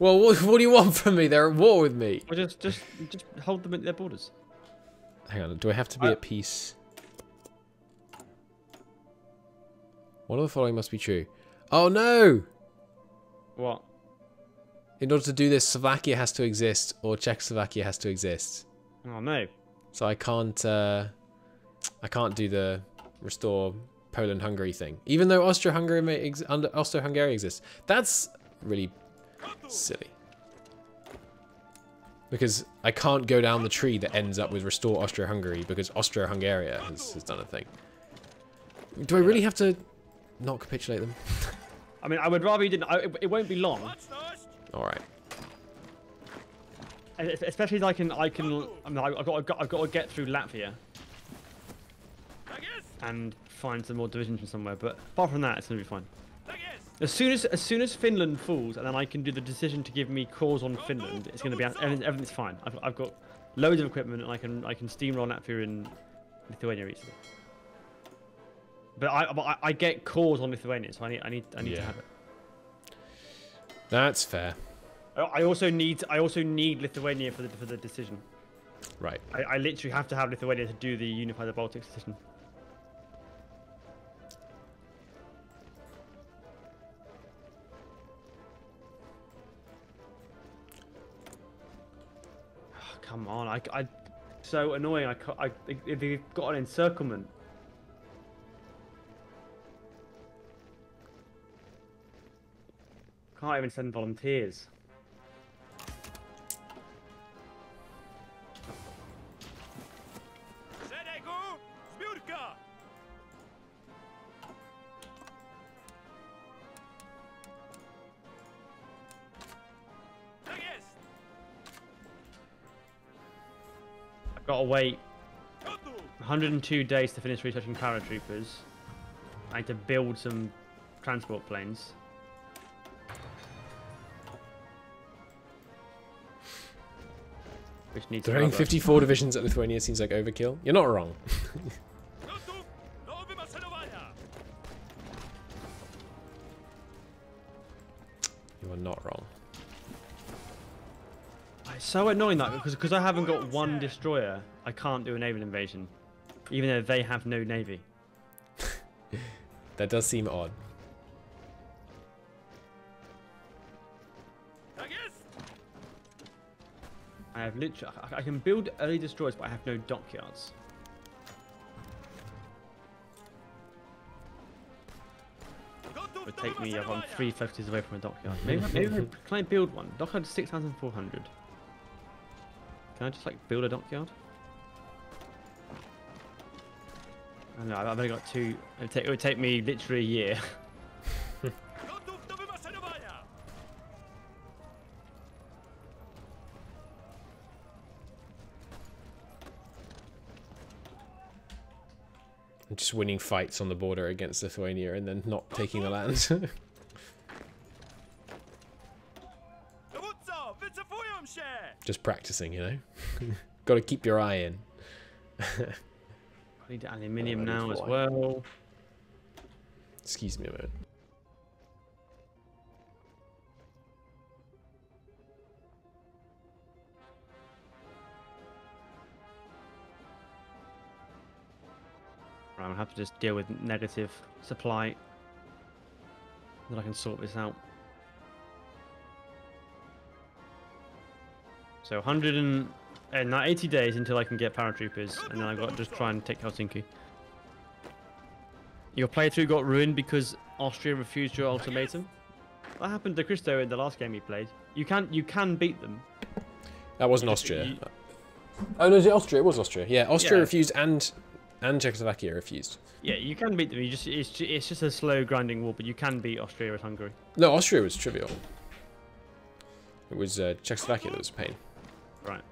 Well, what, what do you want from me? They're at war with me. or just, just, just hold them at their borders. Hang on, do I have to be I- at peace? One of the following must be true. Oh no! What? In order to do this, Slovakia has to exist, or Czechoslovakia has to exist. Oh no. So I can't, uh, I can't do the restore Poland-Hungary thing, even though Austro-Hungary ex Austro exists. That's really silly. Because I can't go down the tree that ends up with Restore Austro-Hungary because Austro-Hungary has, has, done a thing. Do I really have to not capitulate them? I mean, I would rather you didn't. I, it, it won't be long. All right especially as I can I can I mean, I've got I've got I've got to get through Latvia. And find some more divisions from somewhere. But apart from that, it's gonna be fine. As soon as, as soon as Finland falls, and then I can do the decision to give me cores on Finland, it's gonna be everything, everything's fine. I've, I've got loads of equipment, and I can, I can steamroll Latvia and Lithuania easily. But I, but I, I get cores on Lithuania, so I need, I need, I need to have it. That's fair. I I also need, I also need Lithuania for the for the decision. Right. I, I literally have to have Lithuania to do the Unify the Baltics decision. Come on, I, I, so annoying. I, I if they've got an encirclement. Can't even send volunteers. I've got to wait 102 days to finish researching paratroopers. I need to build some transport planes. Which needs Throwing 54 divisions at Lithuania seems like overkill. You're not wrong. so annoying that because because I haven't got one destroyer, I can't do a naval invasion, even though they have no navy. That does seem odd. I guess I have literally I, I can build early destroyers, but I have no dockyards. It would take me I'm wymaszerowania! three focuses away from a dockyard. Maybe, maybe I- can I build one? Dockyard six thousand four hundred. Can I just like build a dockyard? I don't know I've only got two. It would take, it would take me literally a year. Just winning fights on the border against Lithuania and then not taking the land. just practicing, you know? Got to keep your eye in. I need aluminium now as well. Excuse me a moment. I'm gonna have to just deal with negative supply. Then I can sort this out. So 100 and, and now 80 days until I can get paratroopers, and then I've got to just try and take Helsinki. Your playthrough got ruined because Austria refused your ultimatum. That happened to Cristo in the last game he played. You can you can beat them. That wasn't Austria. you- Oh no, is it Austria? It was Austria. Yeah, Austria Yeah. refused and and Czechoslovakia refused. Yeah, you can beat them. You just it's it's just a slow grinding war, but you can beat Austria and Hungary. No, Austria was trivial. It was uh, Czechoslovakia that was a pain. Right.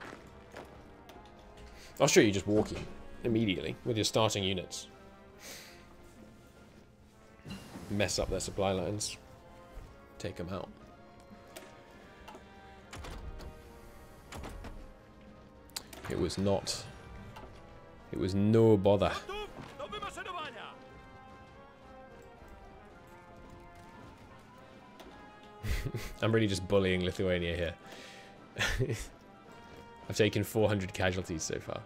I'll show you're just walking immediately with your starting units. Mess up their supply lines. Take them out. It was not. It was no bother. I'm really just bullying Lithuania here. I've taken 400 casualties so far.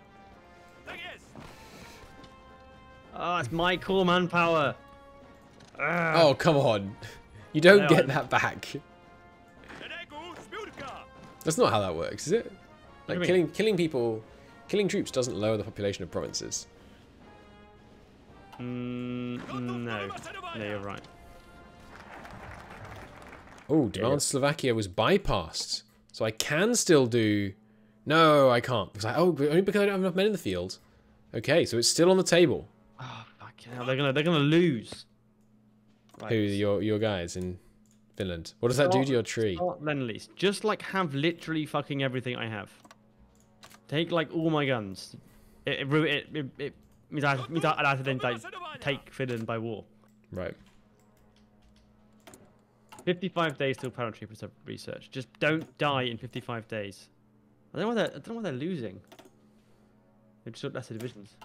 Oh, it's my core manpower. Ah, Oh, come on. You don't No, get that back. That's not how that works, is it? Like mean? killing killing people, killing troops doesn't lower the population of provinces. mm, no. No, you're right. Oh, demand Slovakia was bypassed, so I can still do. No, I can't because I oh only because I don't have enough men in the field. Okay, so it's still on the table. Oh, fucking hell. They're gonna they're gonna lose. Right. Who your your guys in Finland? What does that do to your tree? Start lend lease. Just like have literally fucking everything I have. Take like all my guns. It it, it, it, it means I means I, I have to then like, take Finland by war. Right. 55 days till paratroopers have research. Just don't die in 55 days. I don't know why they're, I don't know why they're losing. They've just got lesser divisions.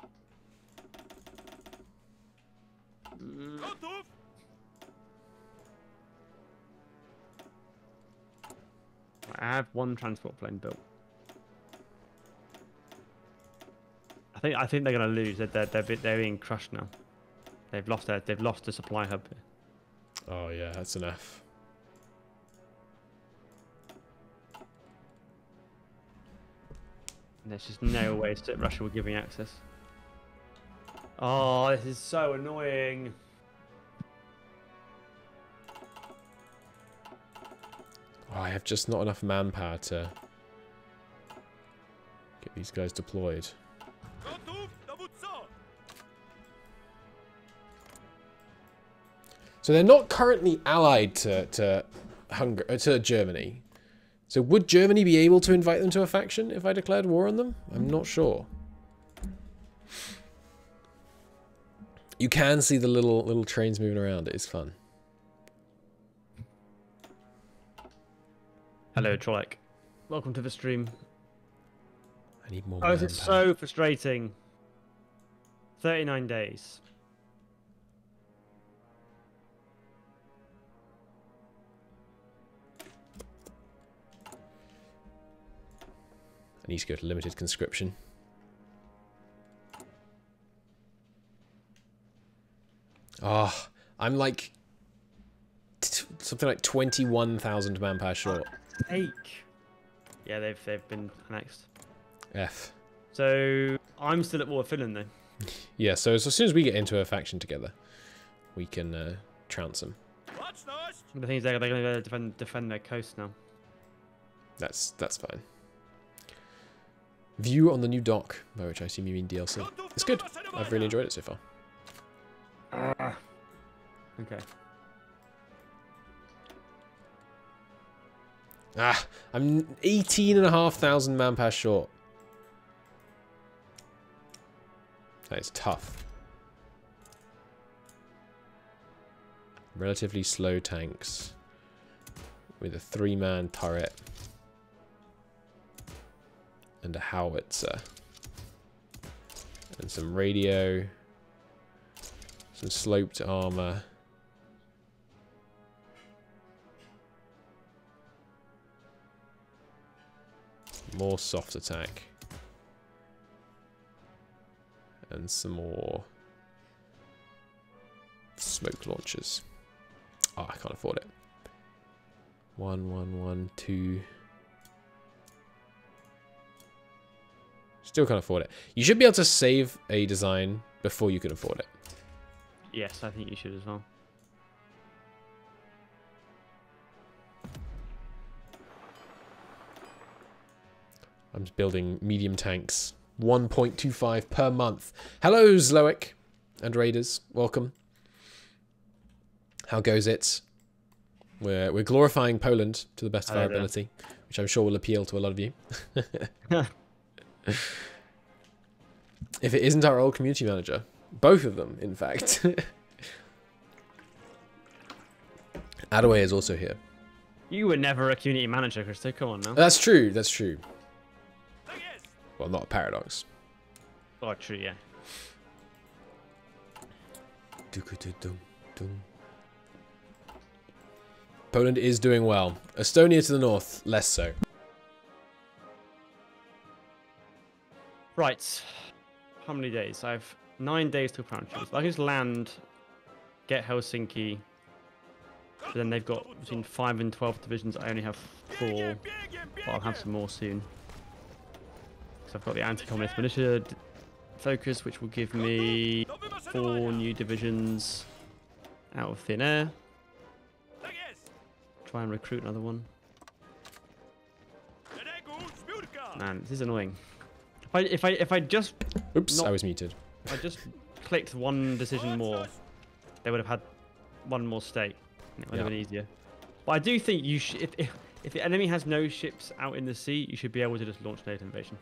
I have one transport plane built. I think I think they're gonna lose. They're they're, they're, they're being crushed now. They've lost their they've lost the supply hub. Oh yeah, that's enough. And there's just no way that Russia would give me access. Oh, this is so annoying. Oh, I have just not enough manpower to get these guys deployed. So they're not currently allied to to Hungary uh, to Germany. So would Germany be able to invite them to a faction if I declared war on them? I'm not sure. You can see the little little trains moving around. It is fun. Hello, Trolek. Welcome to the stream. I need more. Oh, this is manpower. so frustrating. 39 days. Need to go to limited conscription. Ah, I'm like t- something like twenty-one thousand manpower short. Take. Yeah, they've they've been annexed. F. So I'm still at war with Finland though. Yeah, so as soon as we get into a faction together, we can uh, trounce them. The thing is, they're, they're going to defend defend their coast now. That's that's fine. View on the new dock, by which I assume you mean DLC. It's good. I've really enjoyed it so far. Okay. Ah, I'm 18 and a half thousand manpower short. That is tough. Relatively slow tanks with a three-man turret and a howitzer and some radio, some sloped armor. More soft attack. And some more smoke launchers. Oh, I can't afford it. One, one, one, two. Still can't afford it. You should be able to save a design before you can afford it. Yes, I think you should as well. I'm just building medium tanks 1.25 per month. Hello, Zloic and Raiders. Welcome. How goes it? We're, we're glorifying Poland to the best of our ability, which I'm sure will appeal to a lot of you. if it isn't our old community manager, both of them, in fact. Adaway is also here. You were never a community manager, Cristo. Come on now. That's true, that's true. Well, not a paradox. Oh, true, yeah. Poland is doing well. Estonia to the north, less so. Right. How many days? I have nine days to crown choose. I can just land, get Helsinki. But then they've got between five and twelve divisions. I only have four. Biegiem, biegiem, But I'll have some more soon. So I've got the anti-communist militia focus, which will give me four new divisions out of thin air. Try and recruit another one. Man, this is annoying. If I if I if I just Oops, Not- I was muted. I just clicked one decision more, they would have had one more state. It would have been easier. But I do think you sh- if, if if the enemy has no ships out in the sea, you should be able to just launch naval invasion.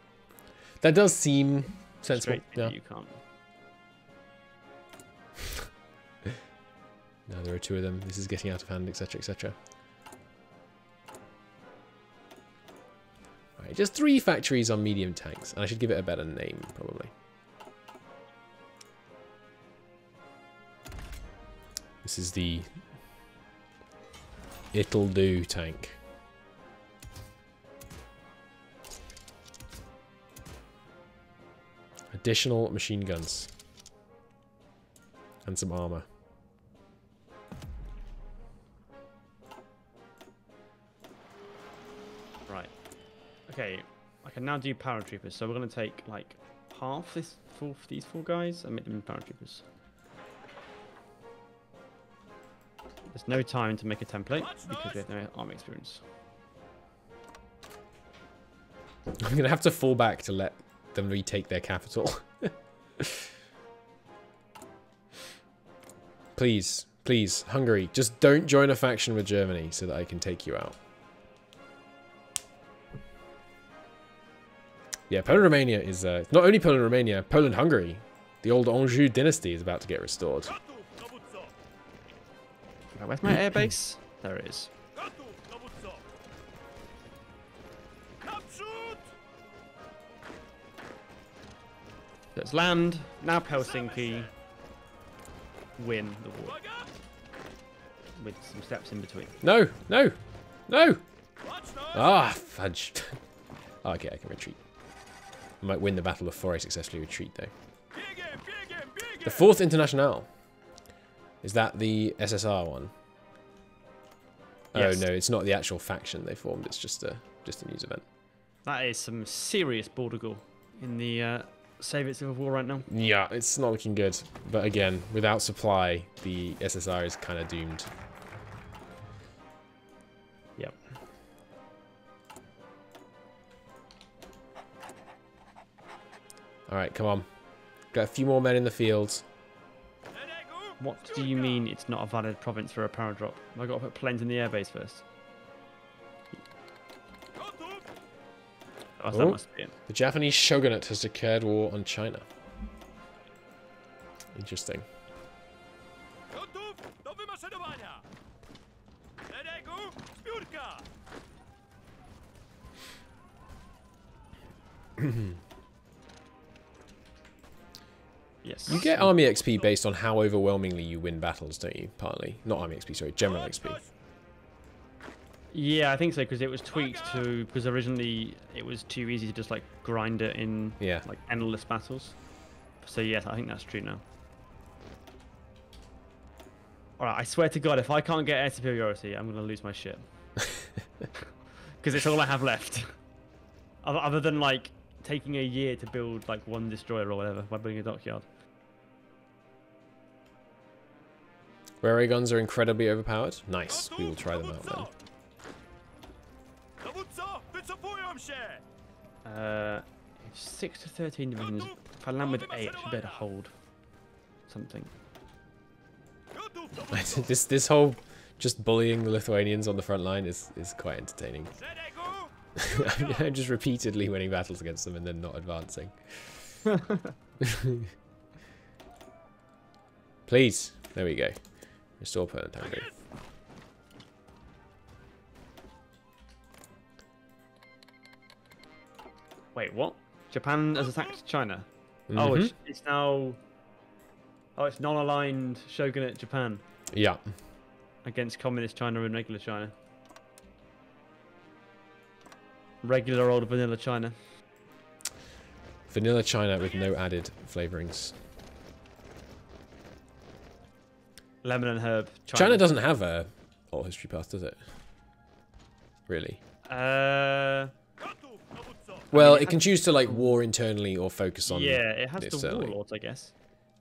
That does seem sensible. Straight, Yeah. You can't. Now there are two of them. This is getting out of hand, etc., etc. Alright, just three factories on medium tanks, and I should give it a better name, probably. This is the It'll Do tank. Additional machine guns. And some armor. Okay. I can now do paratroopers. So we're gonna take like half this four these four guys and make them paratroopers. There's no time to make a template because we have no army experience. I'm gonna have to fall back to let them retake their capital. please, please, Hungary, just don't join a faction with Germany so that I can take you out. Yeah, Poland-Romania is uh, not only Poland-Romania, Poland-Hungary. The old Anjou dynasty is about to get restored. Gotów, dowódco! Right, where's my airbase? There it is. Gotów, dowódco! Naprzód! Let's land. Now Helsinki win the war with some steps in between. No, no, no! Ah, fudge. Okay, I can retreat. I might win the Battle of Foray successfully retreat, though. The Fourth International. Is that the SSR one? Yes. Oh no, it's not the actual faction they formed. It's just a just a news event. That is some serious border gore in the uh, Soviet Civil War right now. Yeah, it's not looking good. But again, without supply, the SSR is kind of doomed. All right, come on. Got a few more men in the fields. What do you mean it's not a valid province for a power drop? Have I got to put planes in the airbase first? Oh, Oh. that must be it. The Japanese shogunate has declared war on China. Interesting. Yes. You get army XP based on how overwhelmingly you win battles, don't you? Partly. Not army XP, sorry, general XP. Yeah, I think so because it was tweaked to because originally it was too easy to just like grind it in Yeah. like endless battles. So yes, I think that's true now. All right, I swear to God, if I can't get air superiority, I'm gonna lose my shit. Because it's all I have left. Other other than like taking a year to build like one destroyer or whatever by building a dockyard. Railway guns are incredibly overpowered. Nice. We will try them out then. Uh, Six to thirteen divisions. If I land with eight, I should be able to hold something. Gotów do budu. this this whole just bullying the Lithuanians on the front line is is quite entertaining. I'm just repeatedly winning battles against them and then not advancing. Please, there we go. Permanent Tak Hungary. jest. Wait, what? Japan has attacked China. Oh, mm-hmm. it's, it's now. Oh, it's non-aligned shogunate Japan Yeah. against communist China and regular China. Regular old vanilla China. Vanilla China with no added flavorings. Lemon and herb. China doesn't have a alt history path, does it? Really? Uh, Gotów, dowódco. Well, it it can choose to like war internally or focus on. yeah, it has the warlords, I guess.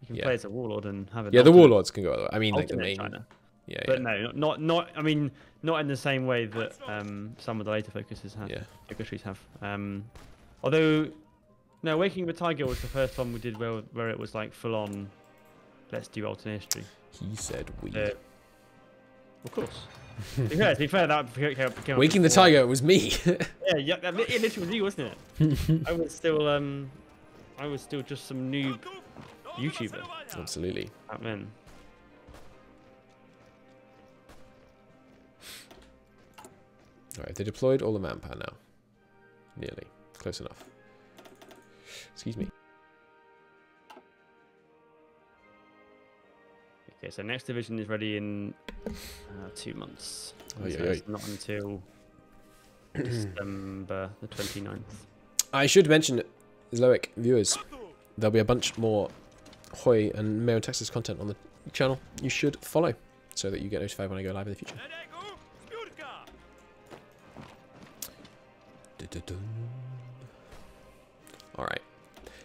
You can Yeah. play as a warlord and have an Yeah, the warlords can go. I mean, like the main. China. Yeah, But yeah. no, not, not. I mean, not in the same way that um, some of the later focuses have. Yeah. Focus have. Um, although, no, Waking the Tiger was the first one we did where where it was like full on. Let's do alternate history. He said we. Uh, of course. yeah, to be fair, that up Waking the Tiger was me. Yeah, yeah, that, li- it literally was you, wasn't it? I was still um, I was still just some noob YouTuber. Absolutely. back then. Alright, they deployed all the manpower now. Nearly. Close enough. Excuse me. Okay, so next division is ready in uh, two months. Oi, So oi. it's not until December the 29th. I should mention, Zoic viewers, there'll be a bunch more Hoi and Mayo Texas content on the channel. You should follow so that you get notified when I go live in the future. Alright.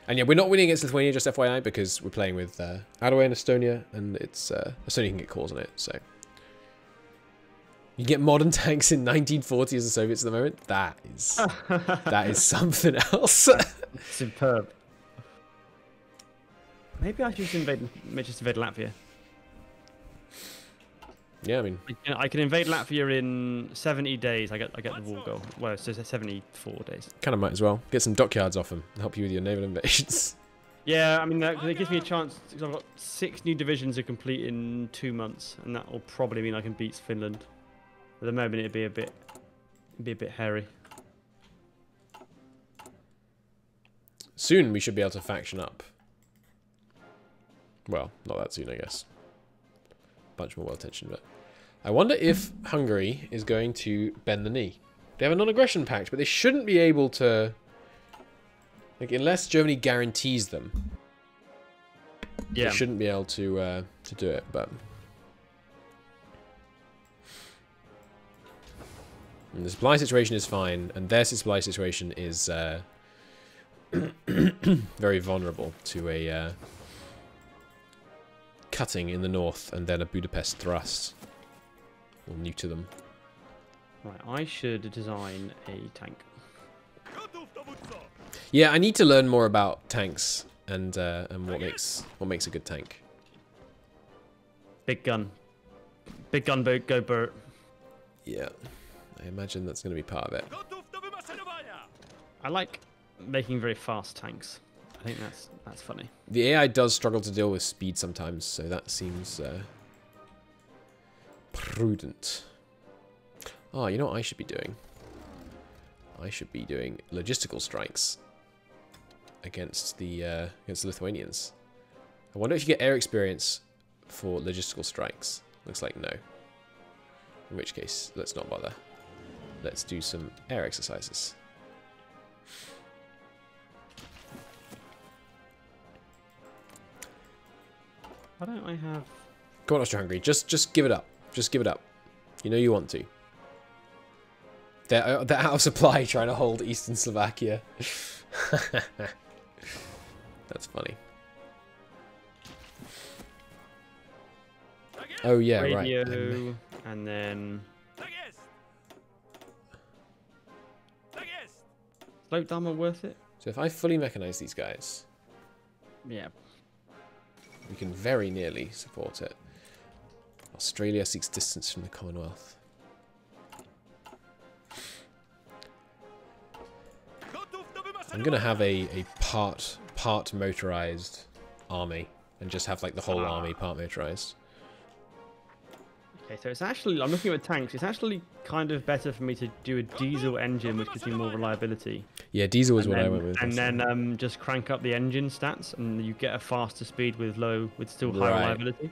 And yeah, we're not winning against Lithuania, just FYI, because we're playing with uh, Adaway and Estonia, and it's uh, Estonia can get cores on it, so. You get modern tanks in 1940 as the Soviets at the moment? That is that is something else. Superb. Maybe I should just invade, maybe just invade Latvia. Yeah, I mean, I can, I can invade Latvia in 70 days. I get I get the war goal. Well, so it's 74 days. kind of might as well. Get some dockyards off them. Help you with your naval invasions. Yeah, I mean that, gives me a chance. Cause I've got six new divisions to complete in two months, and that will probably mean I can beat Finland. At the moment, it'd be a bit, it'd be a bit hairy. Soon we should be able to faction up. Well, not that soon, I guess. Bunch more world tension, but I wonder if Hungary is going to bend the knee. They have a non-aggression pact, but they shouldn't be able to. Like, unless Germany guarantees them, Yeah. they shouldn't be able to uh, to do it. But and the supply situation is fine, and their supply situation is uh, very vulnerable to a uh, cutting in the north and then a Budapest thrust. Will new to them. Right, I should design a tank. Yeah, I need to learn more about tanks and uh, and what makes what makes a good tank. Big gun. Big gun boat, go Bert. Yeah, I imagine that's going to be part of it. Gotów do wymaszerowania. I like making very fast tanks. I think that's that's funny. The AI does struggle to deal with speed sometimes, so that seems uh, prudent. Oh, you know what I should be doing? I should be doing logistical strikes against the uh, against the Lithuanians. I wonder if you get air experience for logistical strikes. Looks like no. In which case, let's not bother. Let's do some air exercises. Why don't I have? Come on, Austria-Hungary. Just, just give it up. Just give it up. You know you want to. They're, uh, they're out of supply trying to hold Eastern Slovakia. That's funny. Oh, yeah, right. Um, and then Tak jest. Tak sloped armor worth it. So if I fully mechanize these guys, Yeah. we can very nearly support it. Australia seeks distance from the Commonwealth. Gotów do wymaszerowania! I'm gonna have a, a part part motorized army and just have like the whole Ah. army part motorized. Okay, so it's actually I'm looking at tanks. It's actually kind of better for me to do a diesel engine, which gives me more reliability. Yeah, diesel is and what then, I went with. and then um, just crank up the engine stats, and you get a faster speed with low, with still high Right. reliability.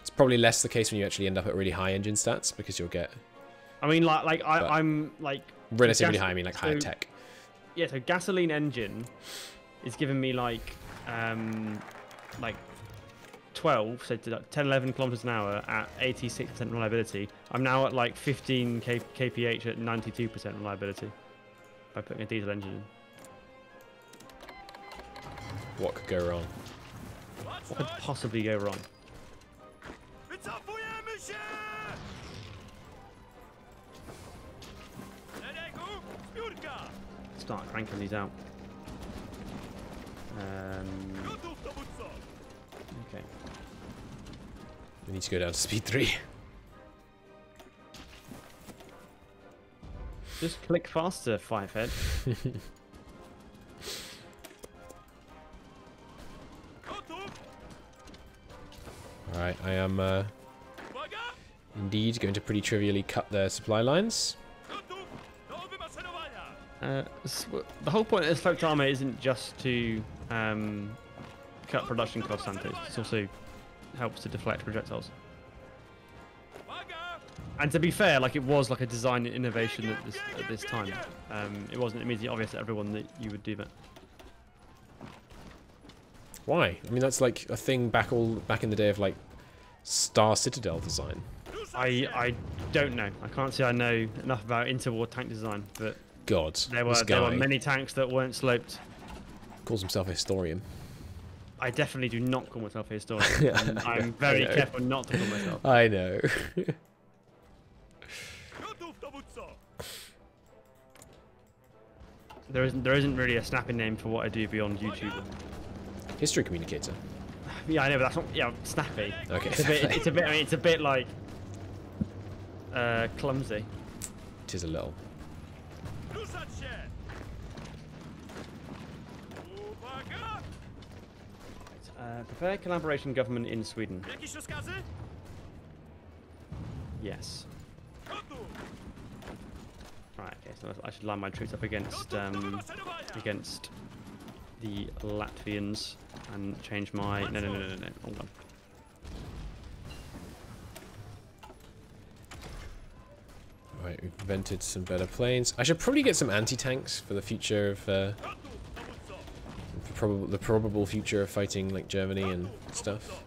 It's probably less the case when you actually end up at really high engine stats because you'll get I mean, like, like I, I'm like relatively high. I mean, like higher tech. yeah. So gasoline engine is giving me like um like 12, so to like 10, 11 kilometers an hour at 86% reliability. I'm now at like 15 K- kph at 92% reliability by putting a diesel engine in. What could go wrong? What could possibly go wrong? Start cranking these out. Um, okay. We need to go down to speed three. Just click faster, five head. All right, I am uh, indeed going to pretty trivially cut their supply lines. Gotów do wymaszerowania! Uh, the whole point of this sloped armor isn't just to um, cut production costs, Santos. It also helps to deflect projectiles. And to be fair, like it was like a design innovation at this at this time. Um, it wasn't immediately obvious to everyone that you would do that. Why? I mean, that's like a thing back all back in the day of like Star Citadel design. I! I don't know. I can't say I know enough about interwar tank design, but God, there were there were many tanks that weren't sloped. calls himself a historian. I definitely do not call myself a historian. I'm very careful not to call myself. I know. There isn't there isn't really a snapping name for what I do beyond YouTube. History communicator. Yeah, I know, but that's not yeah snappy. Okay, It's a bit. It's a bit. I mean, it's a bit like uh, clumsy. Tis a little. Się! Uh, prepare collaboration government in Sweden. Yes. Right. Okay. So I should line my troops up against um, against the Latvians and change my no no no no no hold on. Right, we've invented some better planes. I should probably get some anti-tanks for the future of uh, the probable the probable future of fighting like Germany and stuff.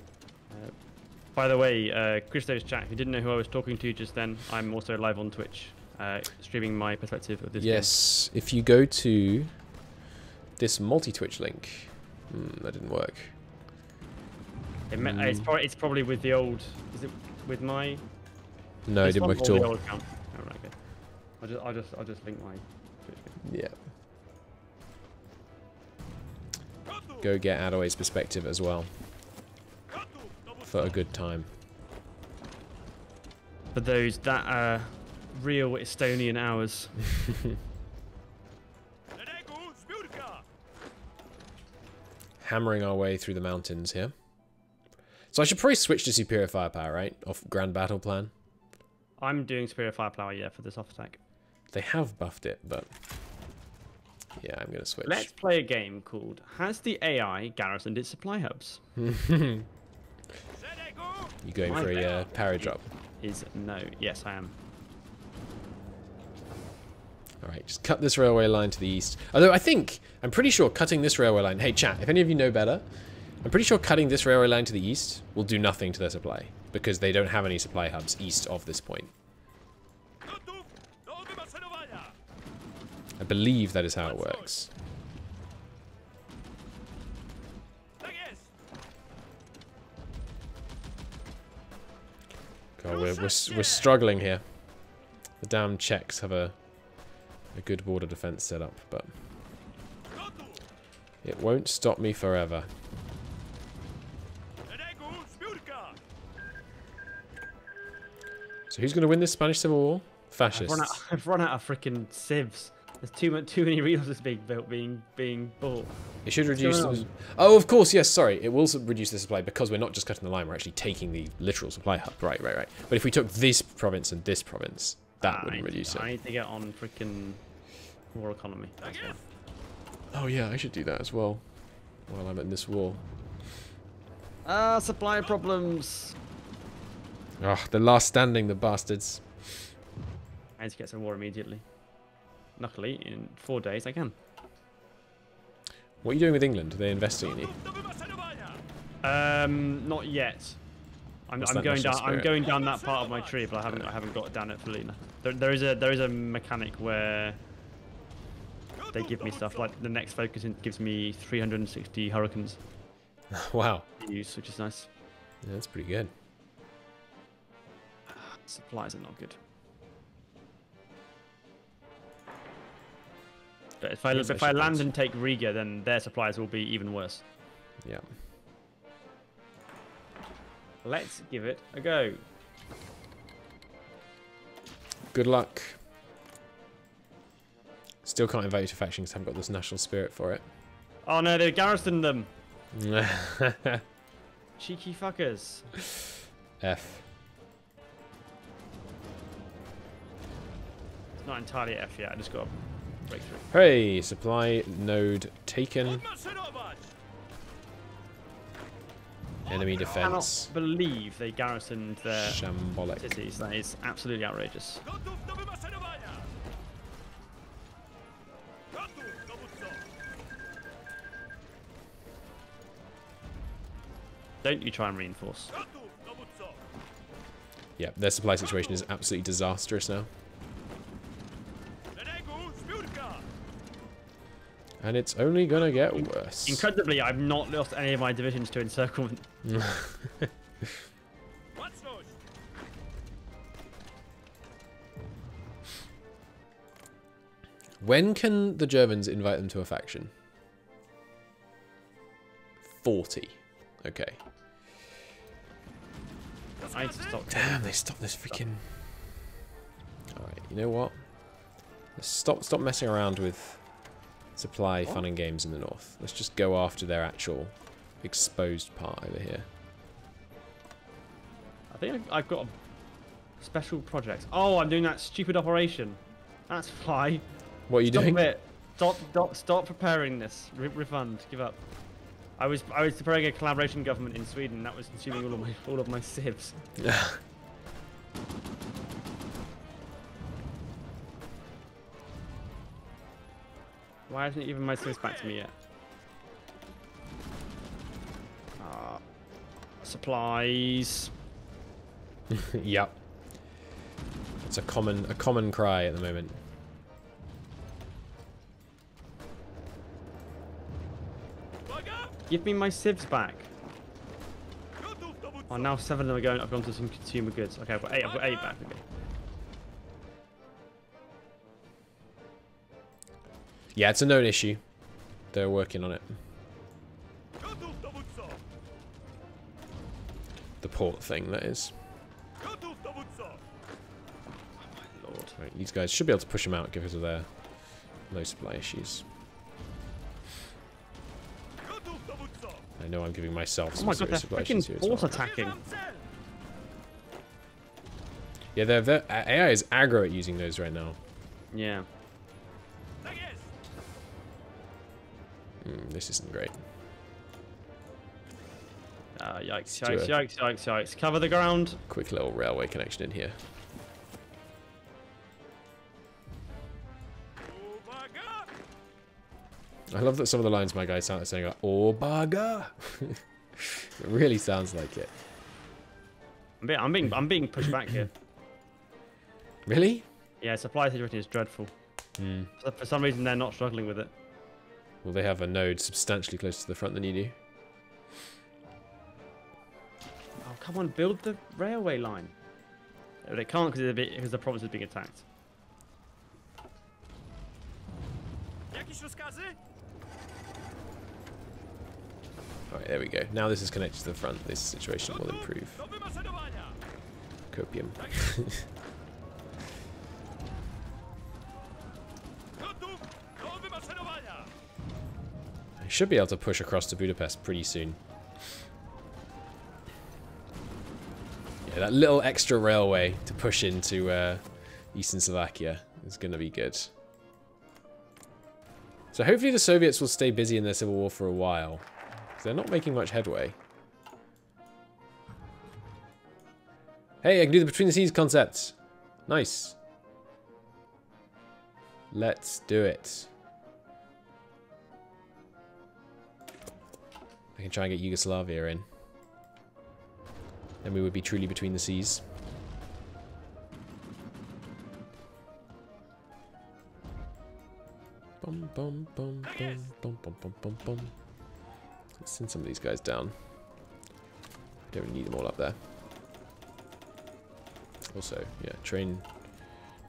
By the way, uh, Cristo's chat. If you didn't know who I was talking to just then, I'm also live on Twitch, uh, streaming my perspective of this. game. Yes, if you go to this multi-Twitch link, hmm, that didn't work. It me- it's, Mm. probably, it's probably with the old. Is it with my? No, it didn't work at all. I'll just, I'll just, I'll just link my. Twitch. Yeah, go get Adaway's perspective as well for a good time. For those that uh, real Estonian hours. Hammering our way through the mountains here. So I should probably switch to superior firepower, right? Off grand battle plan. I'm doing superior firepower, yeah, for this off attack. They have buffed it, but yeah, I'm gonna switch. Let's play a game called Has the AI garrisoned its supply hubs? You going My for a uh, para drop? Is no. Yes, I am. All right, just cut this railway line to the east. Although I think I'm pretty sure cutting this railway line. Hey, chat, if any of you know better, I'm pretty sure cutting this railway line to the east will do nothing to their supply because they don't have any supply hubs east of this point. I believe that is how it works. God, we're, we're, we're struggling here. The damn Czechs have a a good border defense set up, but It won't stop me forever. So who's going to win this Spanish Civil War? I've Fascists. run out, I've run out of freaking civs. There's too much, too many resources being built, being being bought. It should reduce. The, oh, of course, yes. Sorry, it will reduce the supply because we're not just cutting the line. We're actually taking the literal supply hub. Right, right, right. But if we took this province and this province, that I wouldn't need to- reduce I need to get on freaking war economy. Tak That's why. jest! Oh yeah, I should do that as well. While I'm in this war. Ah, supply problems. Ah, the last standing, the bastards. I need to get some war immediately. Luckily, in four days I can. What are you doing with England? Are they investing in you? Gotów do wymaszerowania! Um, not yet. I'm, I'm going down. I'm going down that part of my tree, but I haven't. I haven't got down it fully. now. There, there is a there is a mechanic where they give me stuff like the next focus gives me 360 hurricanes wow, use, which is nice. yeah, that's pretty good. Supplies are not good. But if I if I land and take Riga, then their supplies will be even worse. Yeah. Let's give it a go. Good luck. Still can't invite you to faction because I haven't got this national spirit for it. Oh no, they garrisoned them. Cheeky fuckers. F. It's not entirely F yet. I just got breakthrough. Hey, supply node taken. Enemy Cannot defense. believe they garrisoned their Shambolic. cities. That is absolutely outrageous. Do wymaszerowania! Gotów, dowódco! Don't you try and reinforce. Yeah, their supply situation is absolutely disastrous now. And it's only gonna get worse. Incredibly, I've not lost any of my divisions to encirclement. When can the Germans invite them to a faction? 40. Okay. I need to stop. Damn, they stopped this freaking... Alright, you know what? Let's stop, stop messing around with supply, fun and games in the north. Let's just go after their actual exposed part over here. I think I've got a special project. Oh, I'm doing that stupid operation. That's fly. What are you Stop doing? it. Stop, stop, stop preparing this. Re refund. Give up. I was I was preparing a collaboration government in Sweden. That was consuming all of my all of my civs. Why hasn't it even my civs back to me yet? Uh, supplies. yep. It's a common a common cry at the moment. Give me my civs back. Oh, now seven of them are going. I've gone to some consumer goods. Okay, I've got eight. I've got eight back. Okay. Yeah, it's a known issue. They're working on it. The port thing, that is. Lord. Right, these guys should be able to push them out because of their low supply issues. I know I'm giving myself Oh some my god, serious they're supply issues here as well. attacking. Yeah, their AI is aggro at using those right now. Yeah. Mm, this isn't great. Uh, yikes, do yikes, yikes, yikes, yikes. Cover the ground. Quick little railway connection in here. Uwaga! I love that some of the lines my guys sound saying like, "Oh baga." it really sounds like it. I'm being, I'm being, I'm being pushed back here. Really? Yeah, supply situation is dreadful. Hmm. For, for some reason, they're not struggling with it. Well, they have a node substantially closer to the front than you do. Oh, come on, build the railway line. No, they can't because because the province is being attacked. Alright, there we go. Now this is connected to the front. This situation will improve. Copium. should be able to push across to Budapest pretty soon. Yeah, that little extra railway to push into uh, eastern Slovakia is going to be good. So hopefully the Soviets will stay busy in their civil war for a while. they're not making much headway. Hey, I can do the Between the Seas concept. Nice. Let's do it. Can try and get Yugoslavia in. Then we would be truly between the seas. Bum bum bum bum bum bum bum bum bum. Let's send some of these guys down. Don't need them all up there. Also, yeah, train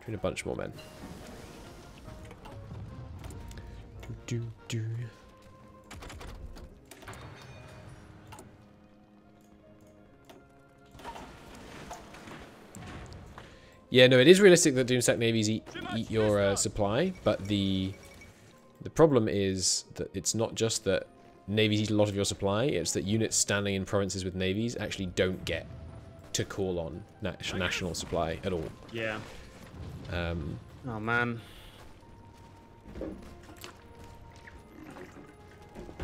train a bunch more men. Do do Yeah, no, it is realistic that Doomstack navies eat, eat your uh, supply, but the the problem is that it's not just that navies eat a lot of your supply; it's that units standing in provinces with navies actually don't get to call on nat national supply at all. Yeah. Um, Oh man.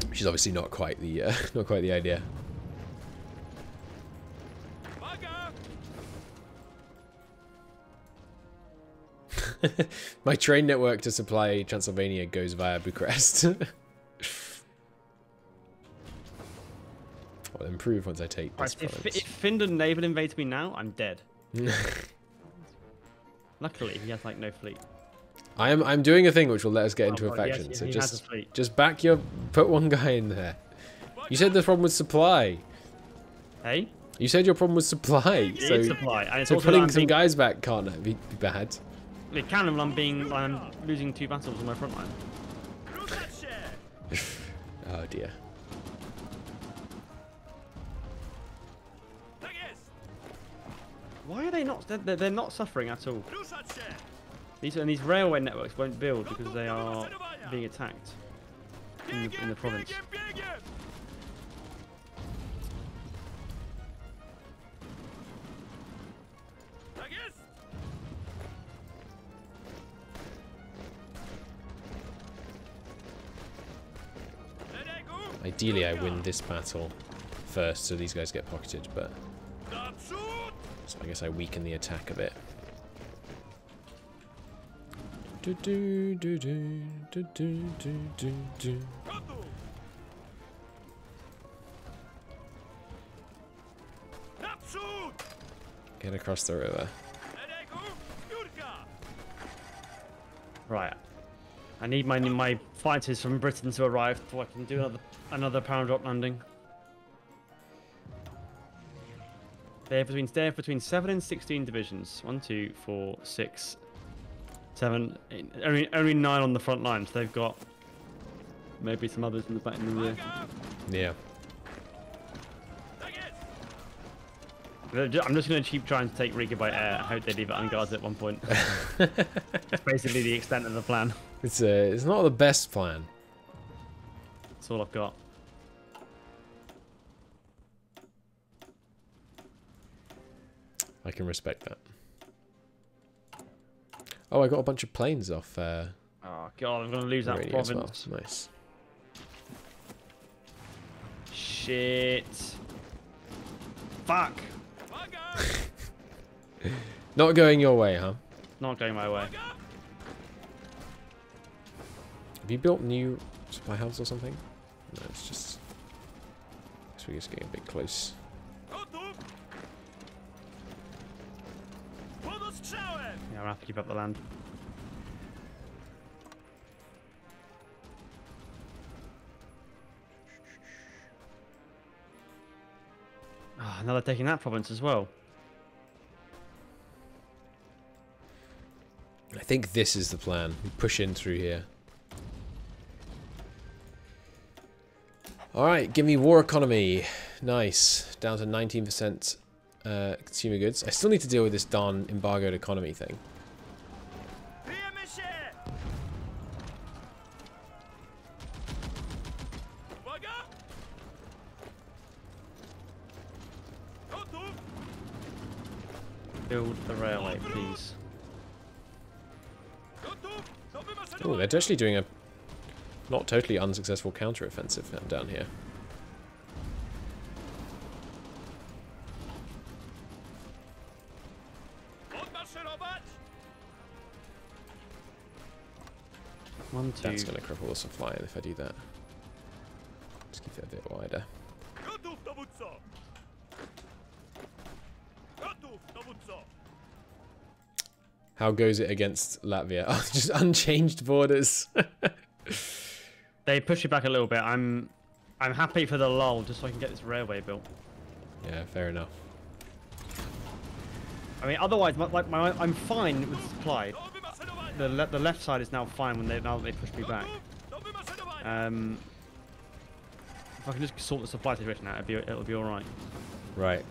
which is obviously not quite the uh, not quite the idea. My train network to supply Transylvania goes via Bucharest. I'll improve once I take this Right, if, province. if Finland naval invades me now, I'm dead. Luckily, he has like no fleet. I am I'm doing a thing which will let us get oh, into Oh, a faction. yes, so he has just just back your put one guy in there. You said the problem was supply. Hey, You said your problem was supply. it So, supply, and it's so putting some being, guys back can't be, be bad. It can when I'm being, when I'm losing two battles on my front line. Oh dear. Why are they not? They're, they're- they're not suffering at all. These and these railway networks won't build because they are being attacked in the, in the province. Ideally, I win this battle first so these guys get pocketed, but so I guess I weaken the attack a bit. Do do do do do do do do. Get across the river. Right. I need my my fighters from Britain to arrive so I can do another another para drop landing. They have between they have between seven and sixteen divisions. One, two, four, six, seven. Eight, only only nine on the front line. So they've got maybe some others in the back in the rear. Yeah. Tak jest! They're ju- I'm just going to keep trying to take Riga by air. I hope they leave it unguarded at one point. That's basically the extent of the plan. It's uh, it's not the best plan. That's all I've got. I can respect that. Oh, I got a bunch of planes off uh, Oh god, I'm going to lose that Romania as well. province. Nice. Shit. Fuck. Not going your way, huh? Not going my way. Uwaga! Have you built new supply hubs or something? No, it's just. Guess we're just getting a bit close. Gotów! Pod ostrzałem! Yeah, I'll have to keep up the land. Ah, now they're taking that province as well. I think this is the plan. We push in through here. Alright, give me war economy. Nice. Down to 19% uh, consumer goods. I still need to deal with this darn embargoed economy thing. Build the railway, please. Oh, they're actually doing a not totally unsuccessful counteroffensive down here. One, two. That's going to cripple the supply if I do that. Just keep it a bit wider. How goes it against Latvia? Oh, just unchanged borders. They push it back a little bit. I'm I'm happy for the lull, just so I can get this railway built. Yeah, fair enough. I mean, otherwise, my, like, my, I'm fine with supply. The, le the left side is now fine when they now they push me back. Um, if I can just sort the supply situation out, it'll be, it'll be all right. Right.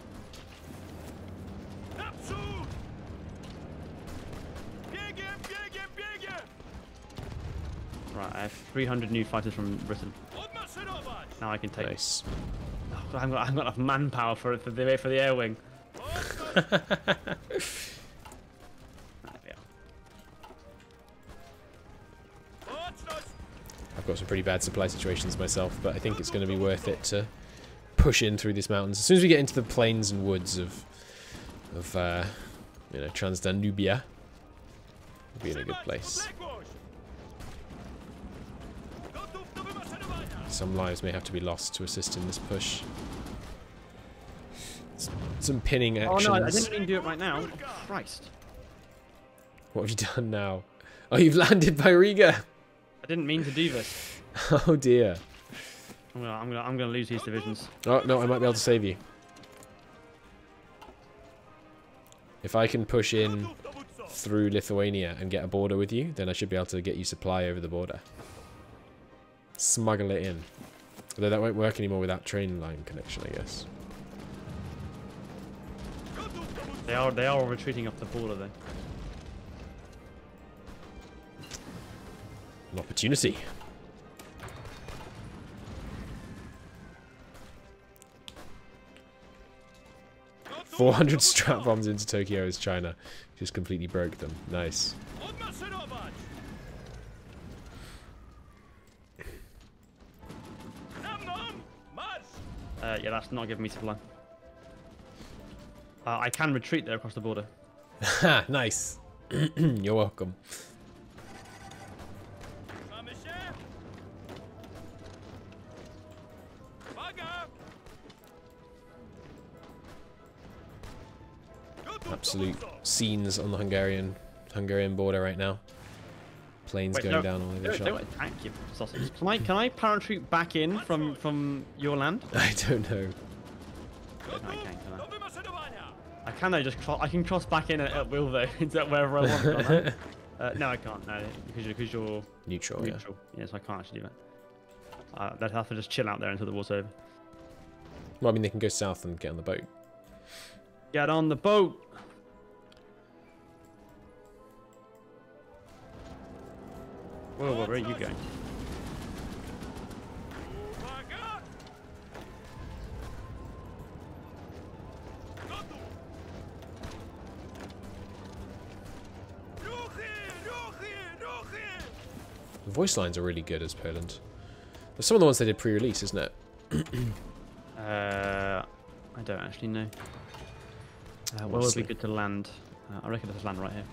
Right, I have 300 new fighters from Britain. Now I can take. Nice. Oh, I haven't got, I haven't got enough manpower for for the for the air wing. Odmasz! There we are. Baczność! I've got some pretty bad supply situations myself, but I think it's going to be worth it to push in through these mountains. As soon as we get into the plains and woods of, of uh, you know, Transdanubia, we'll be in a good place. Some lives may have to be lost to assist in this push. S- Some pinning actions. Oh no, I I didn't mean to do it right now. Oh, Christ. What have you done now? Oh, you've landed by Riga. I didn't mean to do this. Oh dear. I'm gonna, I'm gonna, I'm gonna lose these divisions. Oh no, I might be able to save you. If I can push in through Lithuania and get a border with you, then I should be able to get you supply over the border. Smuggle it in. Although that won't work anymore without train line connection, I guess. They are, they are retreating off the border though. An opportunity. 400 dowódco! strat bombs into Tokyo as China. Just completely broke them. Nice. Yeah, that's not giving me supply. Uh, I can retreat there across the border. Nice. You're welcome. Absolute scenes on the Hungarian Hungarian border right now. Planes Wait, going no, down all over the shop. don't attack you, sausage. Can I, can I parachute back in from, from your land? I don't know. I can't, can I? I can though, just I can cross back in at, at will though, into wherever I want. uh, no, I can't. No, because you're, because you're Neutral, yeah. neutral. Yes, I can't actually do that. Uh, they'd have to just chill out there until the war's over. Well, I mean, they can go south and get on the boat. Get on the boat. Whoa, whoa, where are you going? The voice lines are really good as Poland. There's some of the ones they did pre-release, isn't it? Uh, I don't actually know. Uh, where would be good to land? Uh, I reckon there's land right here.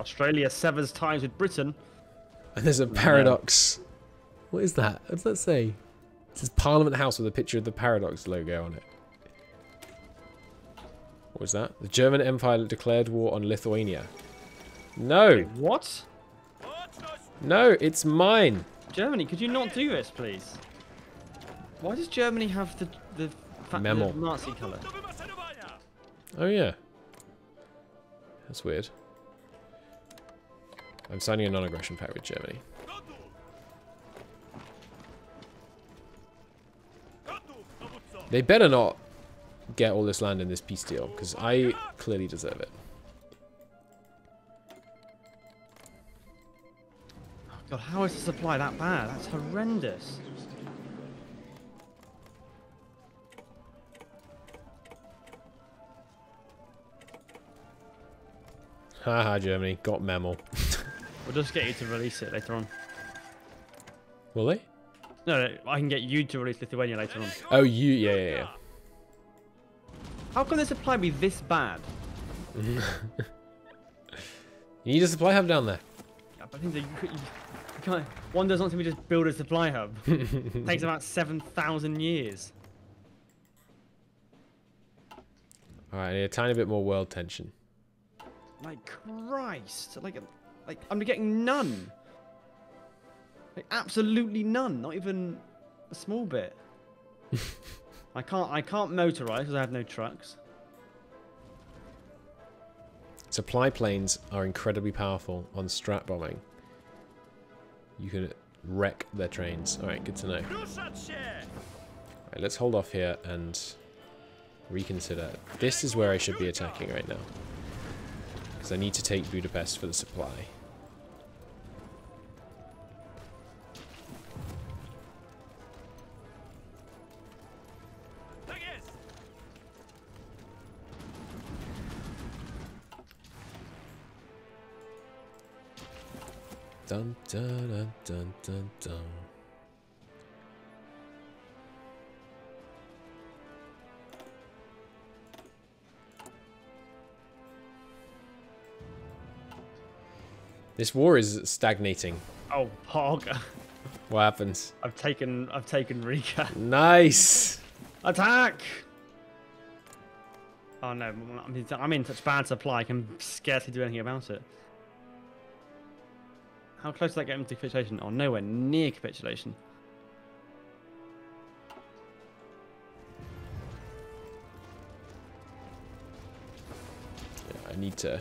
Australia severs ties with Britain. And there's a uh, paradox. What is that? What does that say? It says Parliament House with a picture of the paradox logo on it. What was that? The German Empire declared war on Lithuania. No! What? No, it's mine! Germany, could you not do this, please? Why does Germany have the the, the Nazi colour? Gotów do wymaszerowania! Oh, yeah. That's weird. I'm signing a non-aggression pact with Germany. They better not get all this land in this peace deal, because I clearly deserve it. God, how is the supply that bad? That's horrendous. Haha, Germany. Got Memel. We'll just get you to release it later on. Will they? No, no, I can get you to release Lithuania later on. Oh, you. Yeah, yeah, yeah. How can the supply be this bad? You need a supply hub down there. Yeah, but I think that you, you, you can't. One does not simply just build a supply hub. takes about seven thousand years. Alright, I need a tiny bit more world tension. Like Christ! Like, like I'm getting none. Like absolutely none. Not even a small bit. I can't. I can't motorize because I have no trucks. Supply planes are incredibly powerful on strat bombing. You can wreck their trains. Alright, good to know. Ruszać się! Right, let's hold off here and reconsider. This is where I should be attacking right now. Because I need to take Budapest for the supply. Dun dun dun dun dun This war is stagnating. Oh, Pog! What happens? I've taken. I've taken Riga. Nice! Attack! Oh no, I'm in, I'm in such bad supply, I can scarcely do anything about it. How close did that get him to capitulation? Oh, nowhere near capitulation. Yeah, I need to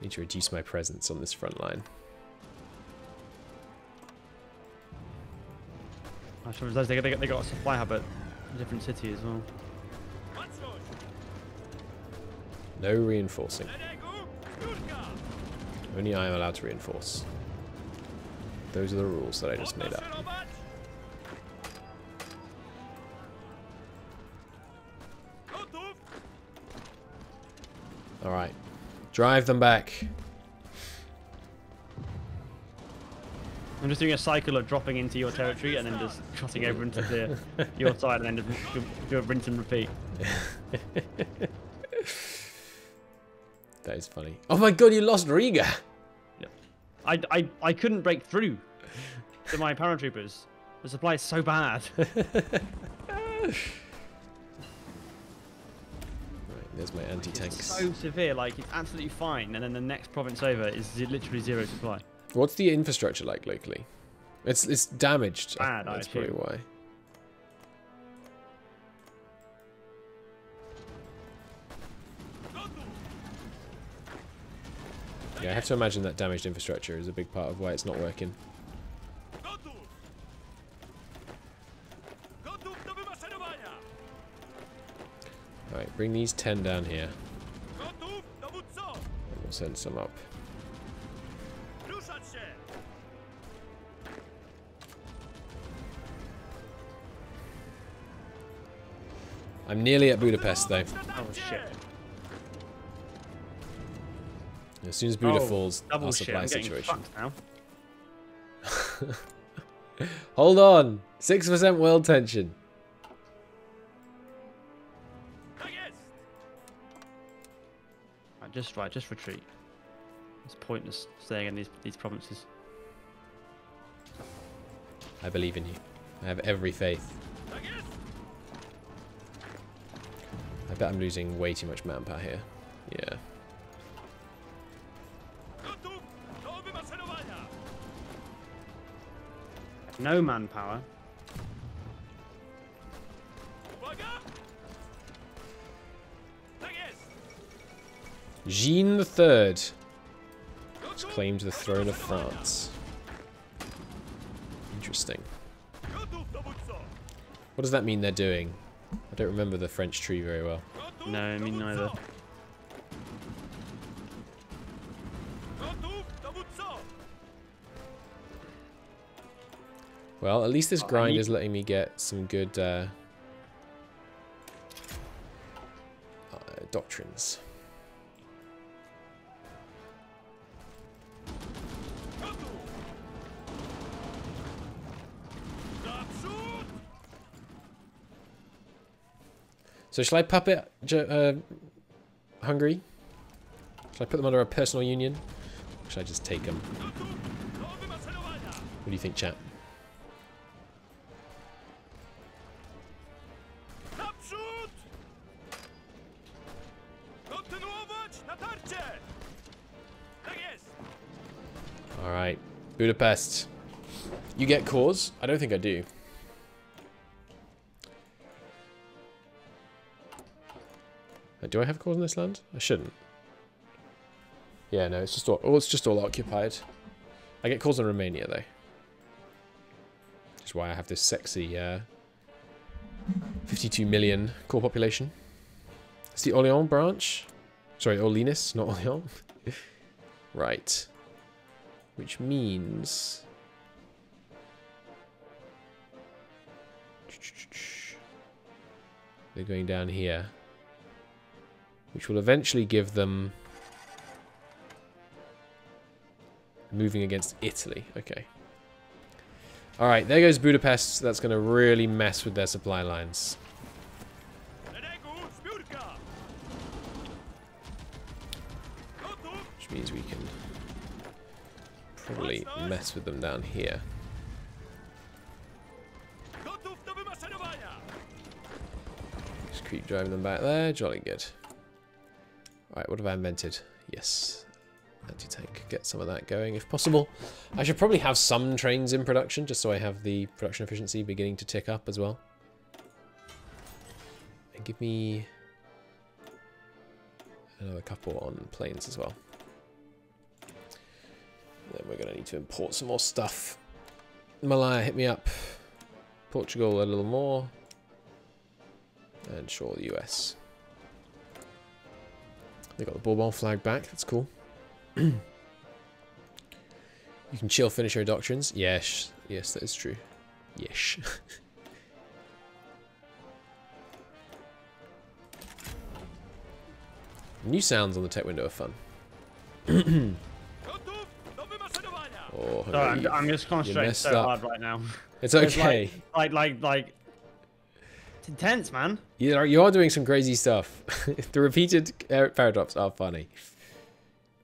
need to reduce my presence on this front line. I should realize they, they, got- they got a supply hub at a different city as well. No reinforcing. Only I am allowed to reinforce. Those are the rules that I just made up. Alright. Drive them back. I'm just doing a cycle of dropping into your territory and then just crossing over into the, your side and then just do, do a rinse and repeat. That is funny. Oh my god, you lost Riga! I, I, I couldn't break through to my paratroopers. The supply is so bad. There's my It's anti-tanks. so severe, like it's absolutely fine, and then the next province over is literally zero supply. What's the infrastructure like locally? It's it's damaged. Bad, That's probably why. Yeah, I have to imagine that damaged infrastructure is a big part of why it's not working. Bring these 10 down here. We'll send some up. I'm nearly at Budapest though. Oh shit. As soon as Buda oh, falls, our shit. supply I'm situation. now. Hold on! 6% world tension. Just right, just retreat. It's pointless staying in these these provinces. I believe in you. I have every faith. I bet I'm losing way too much manpower here. Yeah. Gotów do wymaszerowania! No manpower. Jean III has claimed the throne of! France. Interesting. What does that mean they're doing? I don't remember the French tree very well. No, I mean neither. dowódco. Gotów, dowódco. Well, at least this grind is letting me get some good uh, uh, doctrines. So shall I puppet uh, Hungary? Shall I put them under a personal union? Or should I just take them? What do you think, chat? Naprzód! Kontynuować natarcie! Tak jest! All right, Budapest. You get cores? I don't think I do. Do I have cores in this land? I shouldn't. Yeah, no, it's just all. Oh, it's just all occupied. I get cores in Romania though. Which is why I have this sexy uh, 52 million core population. It's the Orléans branch. Sorry, Orleans, not Orléans. right. Which means... They're going down here. Which will eventually give them... Moving against Italy. Okay. Alright, there goes Budapest. That's going to really mess with their supply lines. Which means we can probably mess with them down here. Just keep driving them back there. Jolly good. Alright, what have I invented? Yes. Anti-tank. Get some of that going if possible. I should probably have some trains in production just so I have the production efficiency beginning to tick up as well. And give me another couple on planes as well. Then we're going to need to import some more stuff. Malaya, hit me up. Portugal a little more. And sure, the US. They got the Bourbon flag back. That's cool. you can chill finish your doctrines. Yes. Yes, that is true. Yes. New sounds on the tech window are fun. Gotów do wymaszerowania! Oh, Sorry, I'm, I'm just concentrating so up. hard right now. It's It's okay. Like, like, like, like, it's intense, man. You are, you are doing some crazy stuff. the repeated uh, paradox are funny.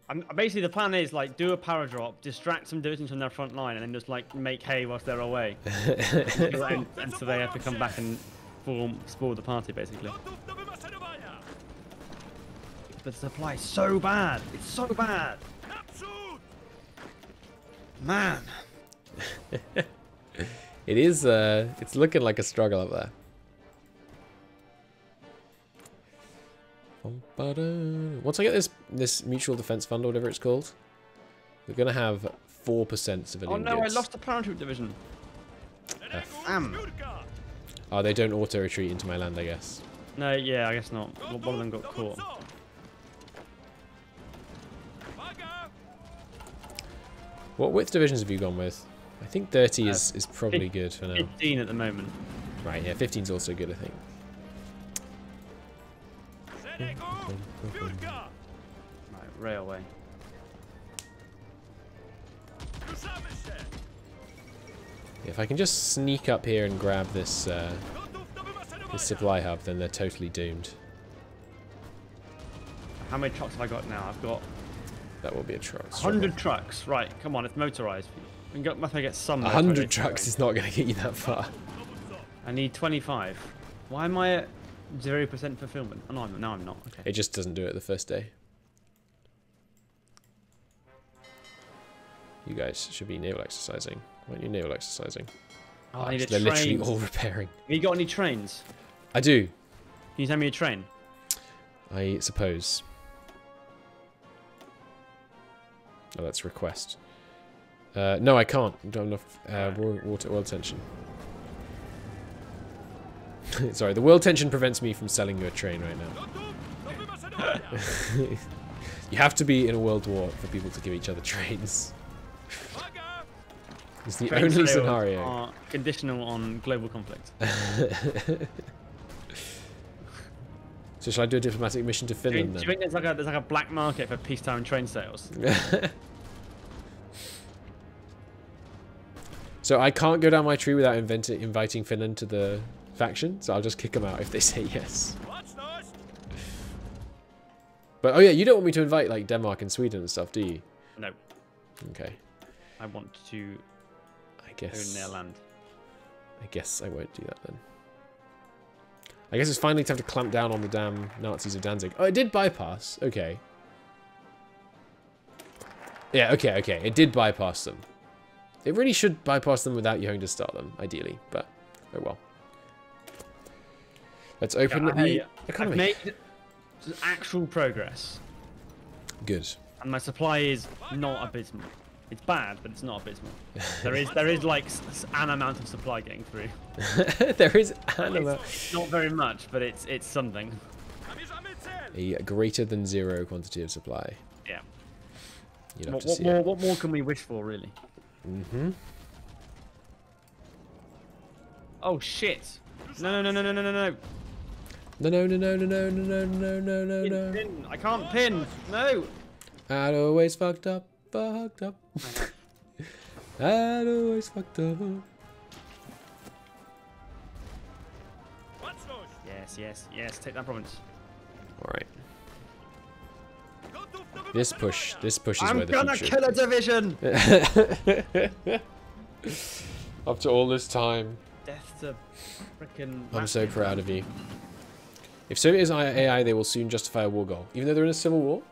I'm, basically, the plan is like do a para drop, distract some divisions from their front line, and then just like make hay whilst they're away. and, and so they have to come back and form, spoil the party, basically. Gotów do wymaszerowania! But the supply is so bad. It's so bad, man. It is, uh, it's looking like a struggle up there. Once I get this this mutual defense fund or whatever it's called, we're gonna have four percent of anything. Oh civilian no, I lost the paratroop division. Szeregu Am. Oh, they don't auto retreat into my land, I guess. No, yeah, I guess not. One of them got caught. What width divisions have you gone with? I think 30 Uh, is, is probably good for now. 15 at the moment. Right, yeah, 15 is also good, I think. Right, railway. If I can just sneak up here and grab this uh, this supply hub, then they're totally doomed. How many trucks have I got now? I've got That will be a truck. 100 trucks. Right, come on, it's motorized. Get, must I get some. A hundred trucks is not going to get you that far. I need 25. Why am I at 0% fulfillment? Oh, no, I'm, no, I'm not. Okay. It just doesn't do it the first day. You guys should be naval exercising. Why aren't you naval exercising? Oh, I need a They're train. literally all repairing. Have you got any trains? I do, Can you send me a train? I suppose. Oh, that's request. Uh, no, I can't. Don't have enough uh, water oil tension. Sorry, the world tension prevents me from selling you a train right now. Gotów do wymaszerowania. You have to be in a world war for people to give each other trains. It's the Train only scenario. Are conditional on global conflict. So shall I do a diplomatic mission to Do you, do Finland you think there's like a there's like a black market for peacetime train sales? so I can't go down my tree without inviting Finland to the faction, so I'll just kick them out if they say yes. But oh yeah, you don't want me to invite like Denmark and Sweden and stuff, do you? No, Okay, I want to I guess own their land. I guess I won't do that then. I guess it's finally time to clamp down on the damn Nazis of Danzig. Oh, it did bypass. Okay. Yeah, okay, okay. It did bypass them. It really should bypass them without you having to start them, ideally. But, oh well. Let's open I- the I've made actual progress, Good. and my supply is not abysmal. It's bad, but it's not abysmal. There is there is like an amount of supply getting through. there is anima. It's not very much, but it's it's something. A greater than zero quantity of supply. Yeah. You'd What, what more it. what more can we wish for, really? Mm-hmm. Oh shit! No no no no no no no no! No, no, no, no, no, no, no, no, no, no, Pin, no. pin. I can't pin. No. I'd always fucked up, fucked up. I'd always fucked up. Baczność! Yes yes yes. Take that province. Alright. Gotów do This push, wymaszerowania. this push is I'm where the gonna future. kill a division. After all this time, Death to freaking. I'm so proud of you. If Soviet is AI, they will soon justify a war goal, even though they're in a civil war.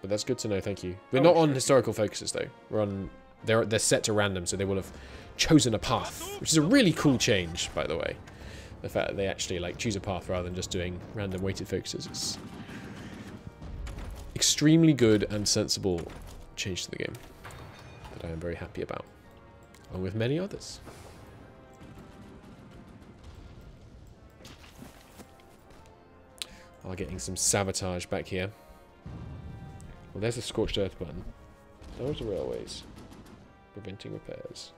But that's good to know. Thank you. We're Oh, not on historical focuses though. We're on. They're they're set to random, so they will have chosen a path, which is a really cool change, by the way. The fact that they actually like choose a path rather than just doing random weighted focuses is extremely good and sensible change to the game that I am very happy about, along with many others. Are getting some sabotage back here. Well, there's a scorched earth button. Those are railways. Preventing repairs.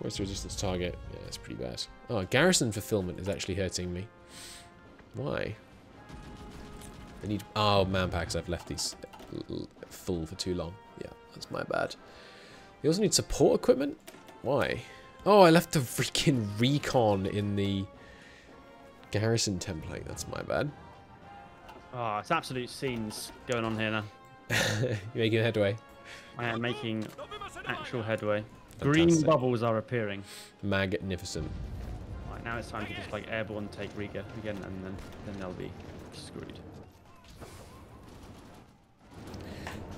Where's the resistance target? Yeah, it's pretty bad. Oh, garrison fulfillment is actually hurting me. Why? I need... Oh, man packs. I've left these full for too long. Yeah, that's my bad. You also need support equipment? Why? Oh, I left the freaking recon in the garrison template. That's my bad. Oh, it's absolute scenes going on here now. You're making headway. I am making actual headway. Green bubbles are appearing. Magnificent. Right, now it's time to just like airborne take Riga again, and then then they'll be screwed.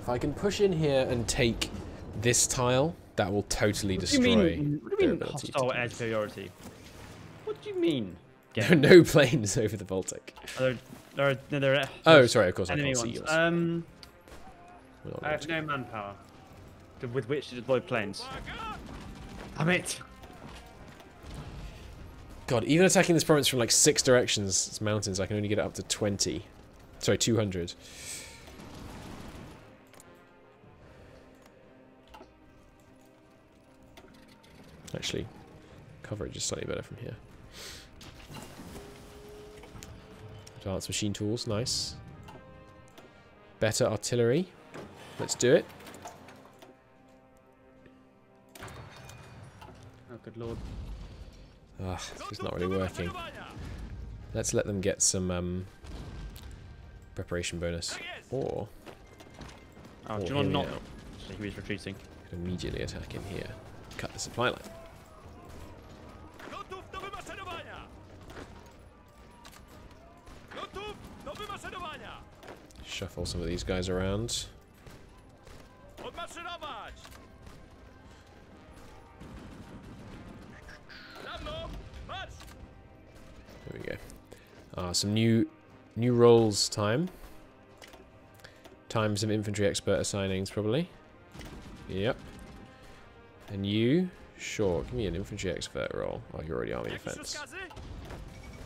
If I can push in here and take this tile, that will totally What do you destroy mean? What do you mean hostile air superiority? What do you mean? There are no planes over the Baltic. There, there are, no, there are Oh, sorry, of course I can't see ones. yours. Um, I have no manpower to, with which to deploy planes. Damn it! God, even attacking this province from like six directions, it's mountains, I can only get it up to 20. Sorry, 200. Actually, coverage is slightly better from here. Advanced machine tools, nice. Better artillery. Let's do it. Oh, good lord. Ah, this is not really working. Let's let them get some um, preparation bonus. Or Oh, or do you want not? So he was retreating. Could immediately attack in here. Cut the supply line. Shuffle some of these guys around. There we go. Ah, some new new roles time. Time some infantry expert assignings probably. Yep. And you Sure, give me an infantry expert role. Oh, you're already army defense. rozkazy?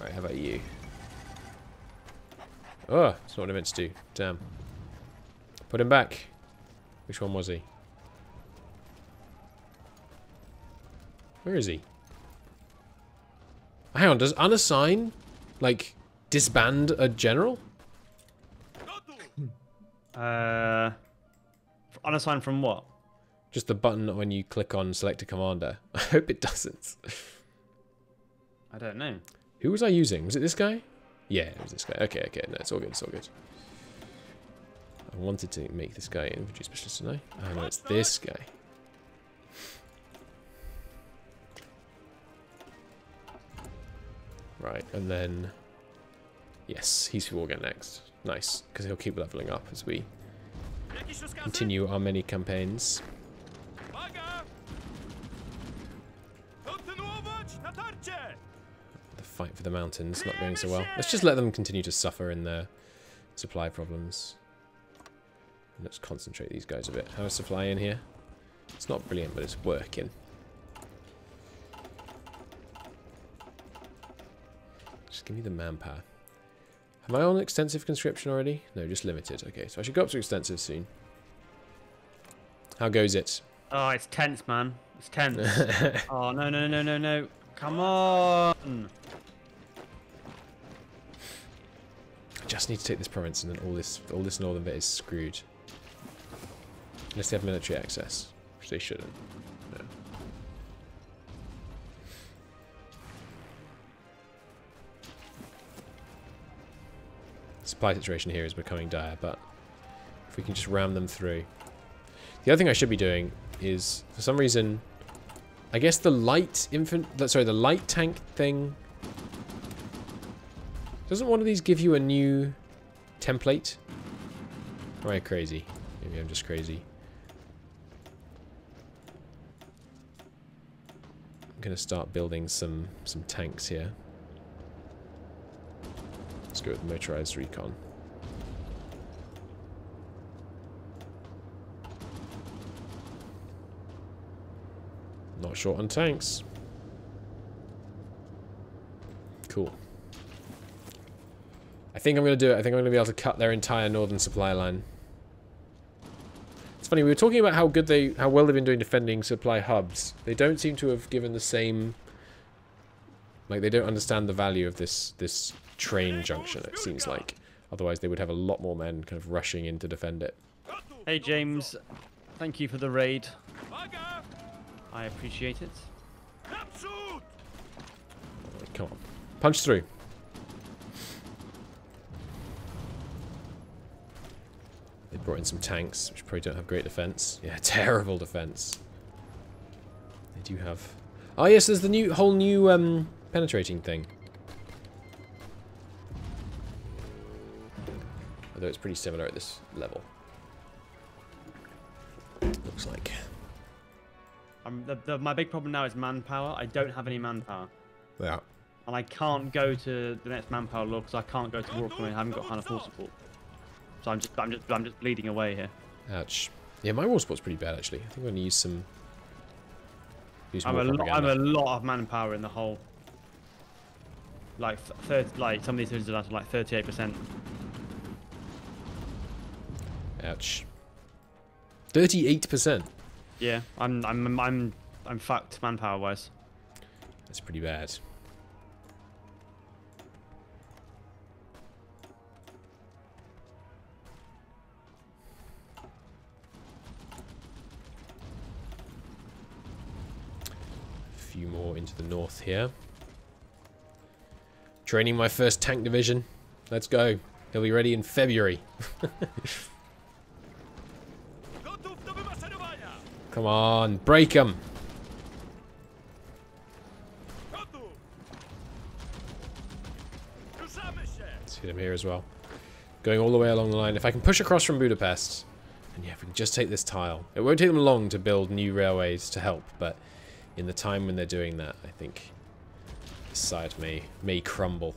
Right, how about you? Oh, that's not what I meant to do. Damn. Put him back. Which one was he? Where is he? Hang on, does unassign, like, disband a general? Uh, unassigned from what? Just the button when you click on select a commander. I hope it doesn't. I don't know. Who was I using? Was it this guy? Yeah, it was this guy. Okay, okay, no, it's all good, it's all good. I wanted to make this guy infantry specialist, I? Oh no, it's this guy. Right, and then... Yes, he's who we'll get next. Nice, because he'll keep leveling up as we continue our many campaigns. Fight for the mountains not going so well. Let's just let them continue to suffer in their supply problems. Let's concentrate these guys a bit. How is supply in here? It's not brilliant, but it's working. Just give me the manpower. Am I on extensive conscription already? No, just limited. Okay, so I should go up to extensive soon. How goes it? Oh, it's tense, man. It's tense. oh no no no no no! Come on! Just need to take this province, and then all this all this northern bit is screwed. Unless they have military access, which they shouldn't. No. Supply situation here is becoming dire, but if we can just ram them through. The other thing I should be doing is, for some reason, I guess the light infant, sorry, the light tank thing doesn't one of these give you a new template? Am I crazy? Maybe I'm just crazy. I'm gonna start building some some tanks here. Let's go with motorized recon. Not short on tanks. Cool. I think I'm going to do it. I think I'm going to be able to cut their entire northern supply line. It's funny, we were talking about how good they, how well they've been doing defending supply hubs. They don't seem to have given the same, like they don't understand the value of this, this train junction, it seems like. Otherwise they would have a lot more men kind of rushing in to defend it. Hey James, thank you for the raid. I appreciate it. Come on. Punch through. They brought in some tanks, which probably don't have great defense. Yeah, terrible defense. They do have... Oh yes, there's the new whole new um, penetrating thing. Although it's pretty similar at this level. Looks like. Um, the, the, my big problem now is manpower. I don't have any manpower. Yeah. And I can't go to the next manpower law because I can't go to war economy. I haven't got of support. So I'm just, I'm just, I'm just bleeding away here. Ouch. Yeah, my war spot's pretty bad actually. I think I'm gonna use some. Use I'm a, lo- I'm a lot of manpower in the whole. Like, th- 30, like some of these things are down to like 38 percent. Ouch. Thirty-eight percent. Yeah, I'm, I'm, I'm, I'm fucked manpower wise. That's pretty bad. More into the north here. Training my first tank division. Let's go. He'll be ready in February. Come on, break! Ruszamy! Let's hit him here as well. Going all the way along the line. If I can push across from Budapest, and yeah, if we can just take this tile. It won't take them long to build new railways to help, but in the time when they're doing that, I think this side may, may crumble.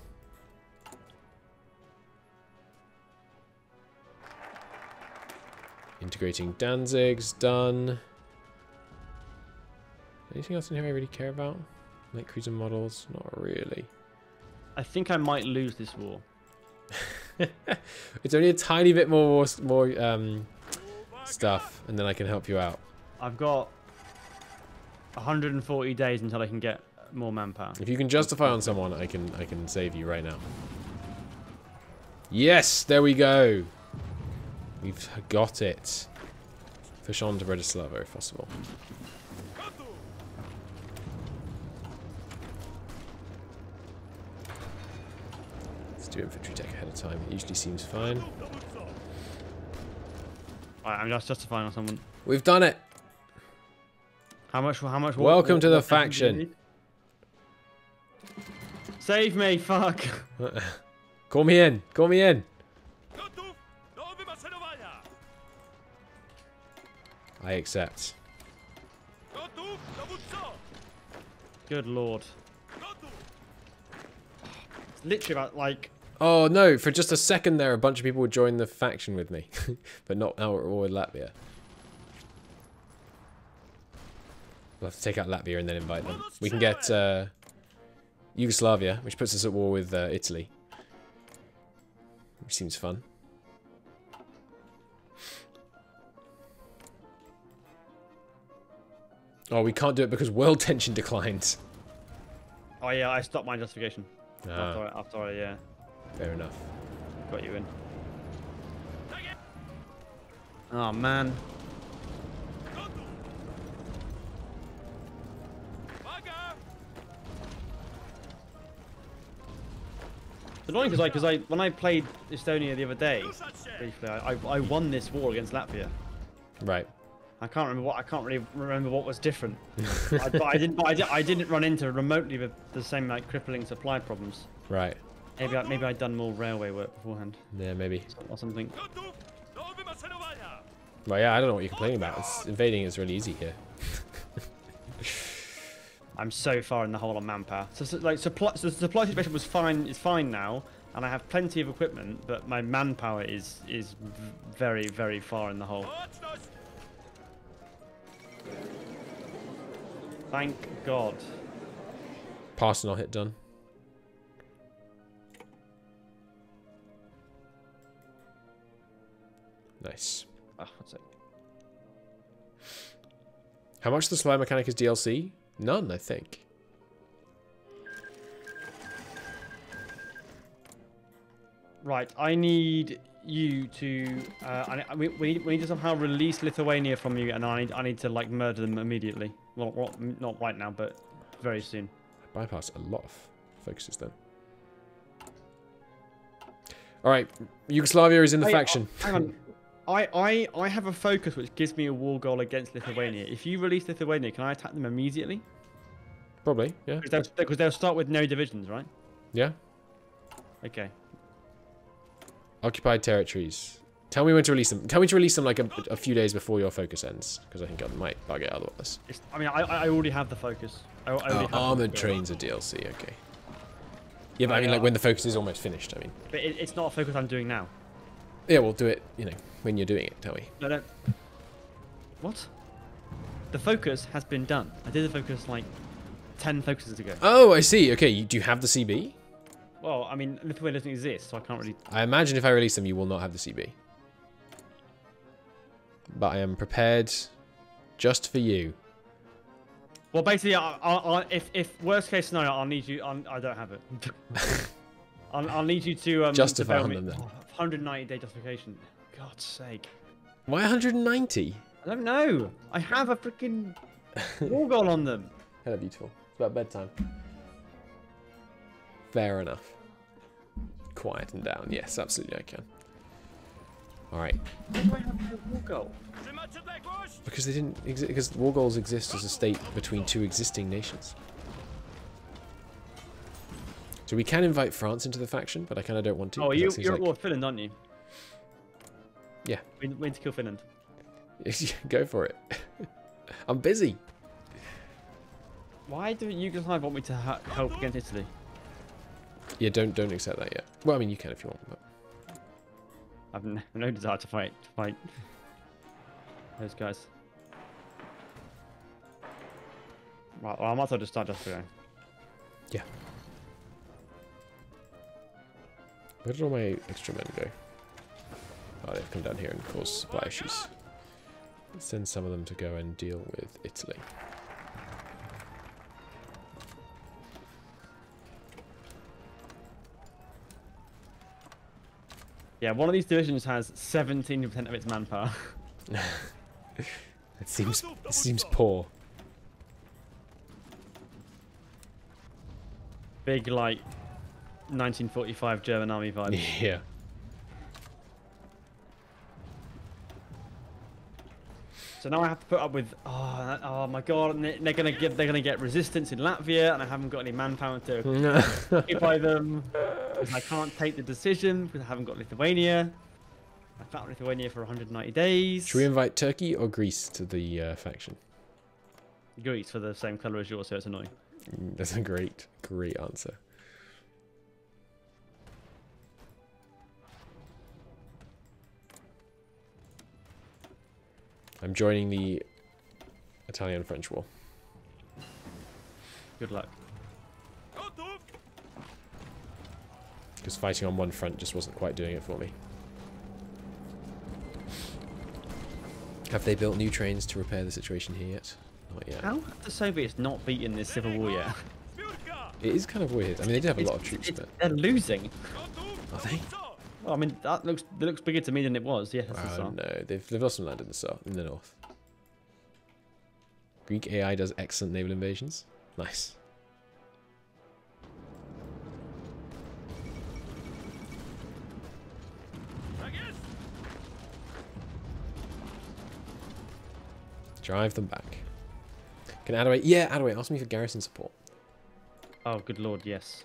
Integrating Danzig's done. Anything else in here I really care about? Light cruiser models? Not really. I think I might lose this war. it's only a tiny bit more more um, stuff, and then I can help you out. I've got 140 days until I can get more manpower. If you can justify on someone, I can I can save you right now. Yes, there we go. We've got it. Push on to Bratislava if possible. Let's do infantry tech ahead of time. It usually seems fine. Right, I'm just justifying on someone. We've done it. How much? How much? Welcome to the what faction. Save me! Fuck! Call me in. Call me in. Gotów do wymaszerowania! I accept. Good lord! It's literally about like Oh no! For just a second there, a bunch of people would join the faction with me, but not now we're all with Latvia. We'll have to take out Latvia and then invite them. We can get uh, Yugoslavia, which puts us at war with uh, Italy. Which seems fun. Oh, we can't do it because world tension declines. Oh yeah, I stopped my justification after, Ah, after I yeah fair enough. got you in. Oh man. It's annoying because I, because I, when I played Estonia the other day, briefly, I, I, I won this war against Latvia. Right. I can't remember what I can't really remember what was different. I, but I didn't. But I, did, I didn't run into remotely the, the same like crippling supply problems. Right. Maybe I, maybe I'd done more railway work beforehand Yeah, maybe. or something. Well, yeah, I don't know what you're complaining about. It's, invading is really easy here. I'm so far in the hole on manpower. So, so like supply, so the supply situation was fine. Is fine now, and I have plenty of equipment, but my manpower is is very very far in the hole. Thank God. And hit done. Nice. Ah, what's? How much the slide mechanic is DLC? None, I think. Right, I need you to. Uh, I, we, we, need, we need to somehow release Lithuania from you, and I need, I need to like murder them immediately. Well, well, not right now, but very soon. I bypassed a lot of focuses then. Alright, Yugoslavia is in the Hey, faction. uh, hang on. I, I, I have a focus which gives me a war goal against Lithuania. If you release Lithuania, can I attack them immediately? Probably, yeah. Because they'll, they'll start with no divisions, right? Yeah. Okay. Occupied territories. Tell me when to release them. Tell me to release them like a, a few days before your focus ends, because I think I might bug it otherwise. It's, I mean, I, I already have the focus. I, I already Oh, have armored trains are DLC, okay. Yeah, but I I, mean, like uh, when the focus is almost finished. I mean, But it, it's not a focus I'm doing now. Yeah, we'll do it. You know, when you're doing it. Tell me. No, no. What? The focus has been done. I did the focus like 10 focuses ago. Oh, I see. Okay, you, do you have the CB? Well, I mean, Lithuania doesn't exist, so I can't really. I imagine if I release them, you will not have the CB. But I am prepared, just for you. Well, basically, I, I, I, if, if worst case scenario, I'll need you. I'm, I don't have it. I'll, I'll need you to um, Justify to on me- them then. 190 day justification. God's sake. Why 190? I don't know. I have a freaking war goal on them. Hello, beautiful. It's about bedtime. Fair enough. Quiet and down. Yes, absolutely I can. Alright. Why do I have a war goal? Because they didn't exist. Because war goals exist as a state between two existing nations. So we can invite France into the faction, but I kind of don't want to. Oh, you, you're at like- war with Finland, aren't you? Yeah. We, we need to kill Finland. Go for it. I'm busy. Why do you guys want me to ha- help against Italy? Yeah, don't don't accept that yet. Well, I mean, you can if you want, but I've no desire to fight to fight those guys. Right, well, I might as well just start just going. Yeah. Where did all my extra men go? Oh, they've come down here and caused supply issues. Let's send some of them to go and deal with Italy. Yeah, one of these divisions has 17% of its manpower. It seems it seems poor. Big, like, 1945 German army vibe. Yeah. So now I have to put up with oh, oh my god, they- they're gonna get they're gonna get resistance in Latvia, and I haven't got any manpower to occupy them. I can't take the decision because I haven't got Lithuania. I found Lithuania for 190 days. Should we invite Turkey or Greece to the uh, faction? Greece for the same color as yours, so it's annoying. Mm, That's a great, great answer. I'm joining the Italian-French war. Good luck. Because fighting on one front just wasn't quite doing it for me. Have they built new trains to repair the situation here yet? Not yet. How have the Soviets not beaten this civil war yet? It is kind of weird. I mean, they did have a It's- lot of troops, but... They're losing. Are they? Well, I mean, that looks that looks bigger to me than it was. Yeah, that's the Oh no, they've, they've lost some land in the south, in the north. Greek AI does excellent naval invasions. Nice. Drive them back. Can Adaway... Yeah, Adaway, ask me for garrison support. Oh, good lord, yes.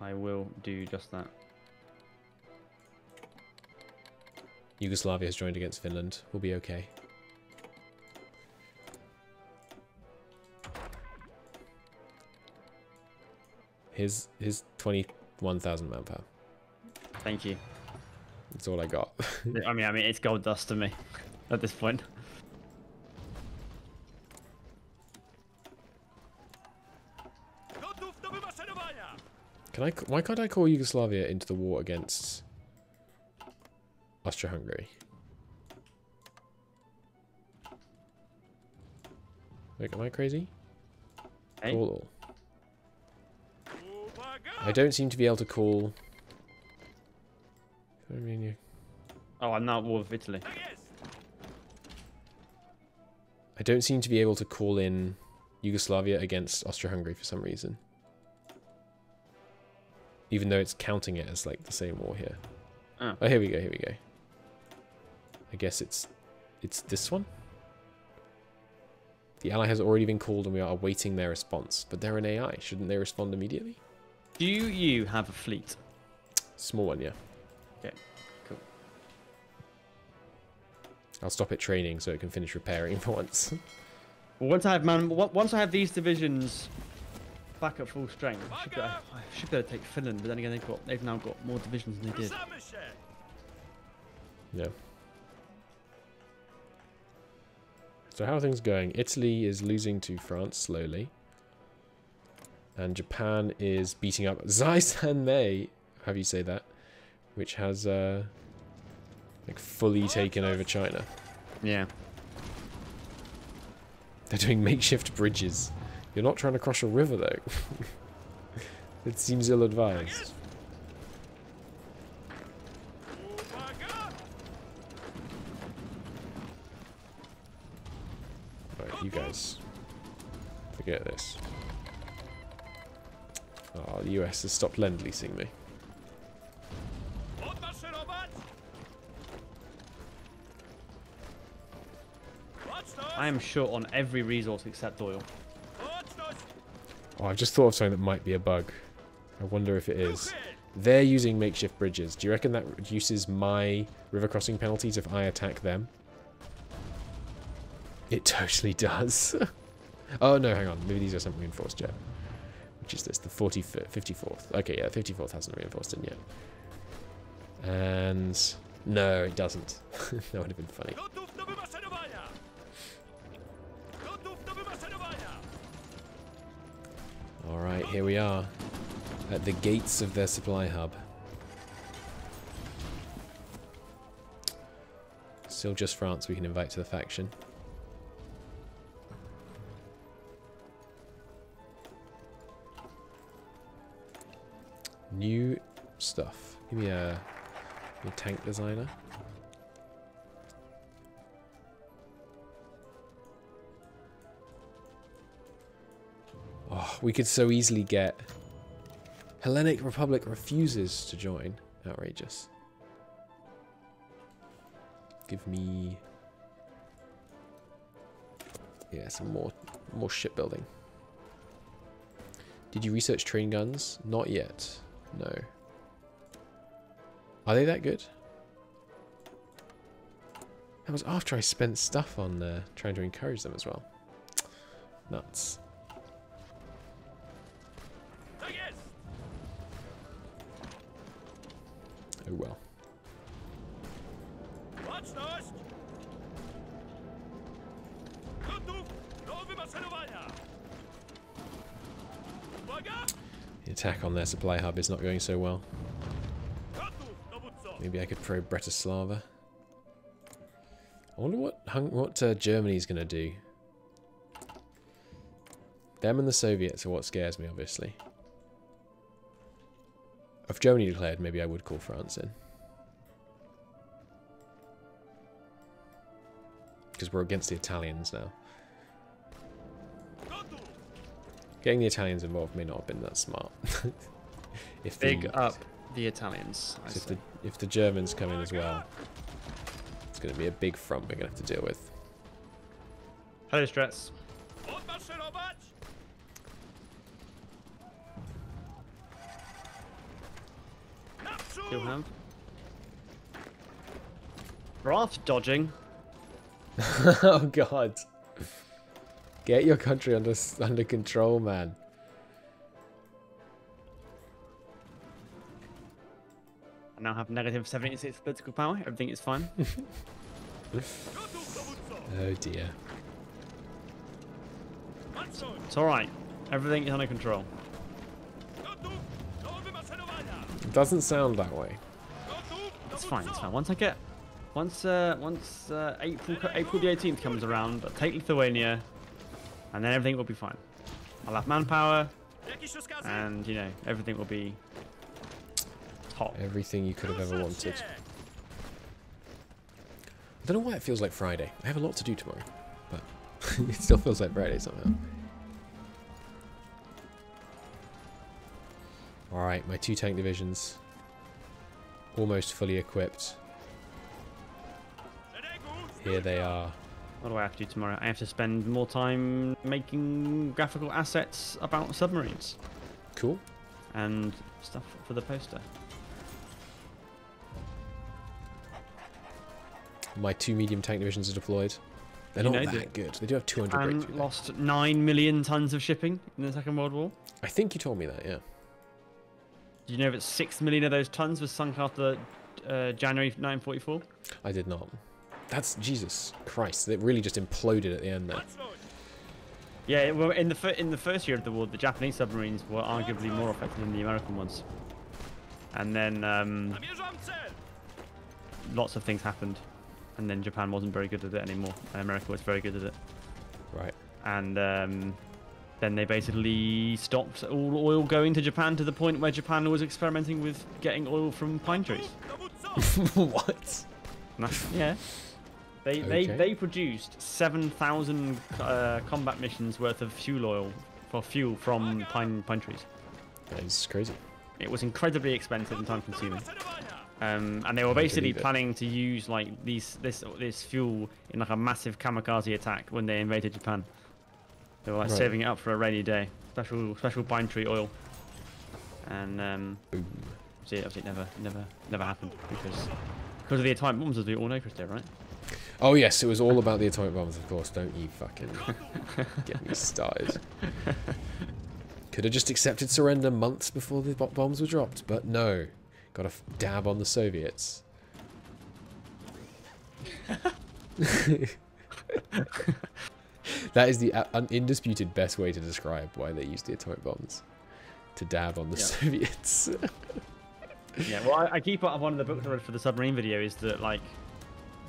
I will do just that. Yugoslavia has joined against Finland. We'll be okay. His his 21,000 manpower. Thank you. That's all I got. I mean, I mean, it's gold dust to me at this point. Gotów do wymaszerowania! Can I? c- Why can't I call Yugoslavia into the war against Austria-Hungary? Like, am I crazy? Hey? Call all. I don't seem to be able to call. I mean, you. Oh, I'm now at war with Italy. I don't seem to be able to call in Yugoslavia against Austria-Hungary for some reason. Even though it's counting it as like the same war here. Oh. Oh, here we go. Here we go. I guess it's it's this one. The ally has already been called, and we are awaiting their response. But they're an AI. Shouldn't they respond immediately? Do you have a fleet? Small one, yeah. Okay, cool. I'll stop it training so it can finish repairing for once. Well, once I have man, once I have these divisions back at full strength, I should, be, I I should be able to take Finland. But then again, they've got they've now got more divisions than they did. Yeah. So how are things going? Italy is losing to France slowly. And Japan is beating up Zaisan Mei, have you say that, which has uh, like fully taken over China. Yeah. They're doing makeshift bridges. You're not trying to cross a river though. it seems ill-advised. You guys. Forget this. Oh, the US has stopped lend-leasing me. I am short on every resource except oil. Oh, I've just thought of something that might be a bug. I wonder if it is. They're using makeshift bridges. Do you reckon that reduces my river crossing penalties if I attack them? It totally does. oh, no, hang on. Maybe these are some reinforced yet. Which is this? The 45th, 54th. Okay, yeah, 54th hasn't reinforced in yet. And... No, it doesn't. that would have been funny. Alright, here we are. At the gates of their supply hub. Still just France we can invite to the faction. New stuff. Give me a, a tank designer. Oh, we could so easily get Hellenic Republic refuses to join. Outrageous. Give me yeah, some more more shipbuilding. Did you research train guns? Not yet. No. Are they that good? That was after I spent stuff on uh, trying to encourage them as well. Nuts. Vergiss! Oh well. The attack on their supply hub is not going so well. Maybe I could probe Bratislava. I wonder what what uh, Germany's gonna do. Them and the Soviets are what scares me, obviously. If Germany declared, maybe I would call France in. Because we're against the Italians now. Getting the Italians involved may not have been that smart. if Big the, up the Italians. I if the if the Germans come in as well, it's going to be a big front we're going to have to deal with. Hello, Strats. Naprzód! Kill him. Raft dodging. oh God! Get your country under under control, man. I now have negative 76 political power. Everything is fine. Oh dear. It's alright. Everything is under control. Gotów do wymaszerowania! It doesn't sound that way. It's fine. It's fine. Once I get, once uh, once uh, April April the 18th comes around, I'll take Lithuania, and then everything will be fine. I'll have manpower, and you know everything will be top. Everything you could have ever wanted. I don't know why it feels like Friday. I have a lot to do tomorrow, but it still feels like Friday somehow. Alright, my two tank divisions. Almost fully equipped. Here they are. What do I have to do tomorrow? I have to spend more time making graphical assets about submarines Cool. and stuff for the poster. My two medium tank divisions are deployed. They're You not know that good. They do have 200 Japan lost nine million tons of shipping in the Second World War. I think you told me that, yeah. Do you know that six million of those tons was sunk after uh, January 1944? I did not. That's Jesus Christ. It really just imploded at the end there. Yeah, well, in the in the first year of the war, the Japanese submarines were arguably more effective than the American ones. And then um, lots of things happened, and then Japan wasn't very good at it anymore, and America was very good at it. Right. And um, then they basically stopped all oil going to Japan to the point where Japan was experimenting with getting oil from pine trees. What? Yeah. They, they, Okay. they produced 7,000 uh, combat missions worth of fuel oil for fuel from pine, pine trees. That is crazy. It was incredibly expensive and time consuming. Um, and they were basically planning to use like these this this fuel in like a massive kamikaze attack when they invaded Japan. They were like Right. saving it up for a rainy day. Special special pine tree oil. And um, see, obviously it never never never happened because because of the atomic bombs, as we all know, Cristo, right? Oh yes, it was all about the atomic bombs, of course. Don't you fucking get me started. Could have just accepted surrender months before the bombs were dropped, but no. Got to dab on the Soviets. that is the uh, un- indisputed best way to describe why they used the atomic bombs. To dab on the Yeah. Soviets. Yeah, well, I, I keep up one of the books I read for the submarine video is that like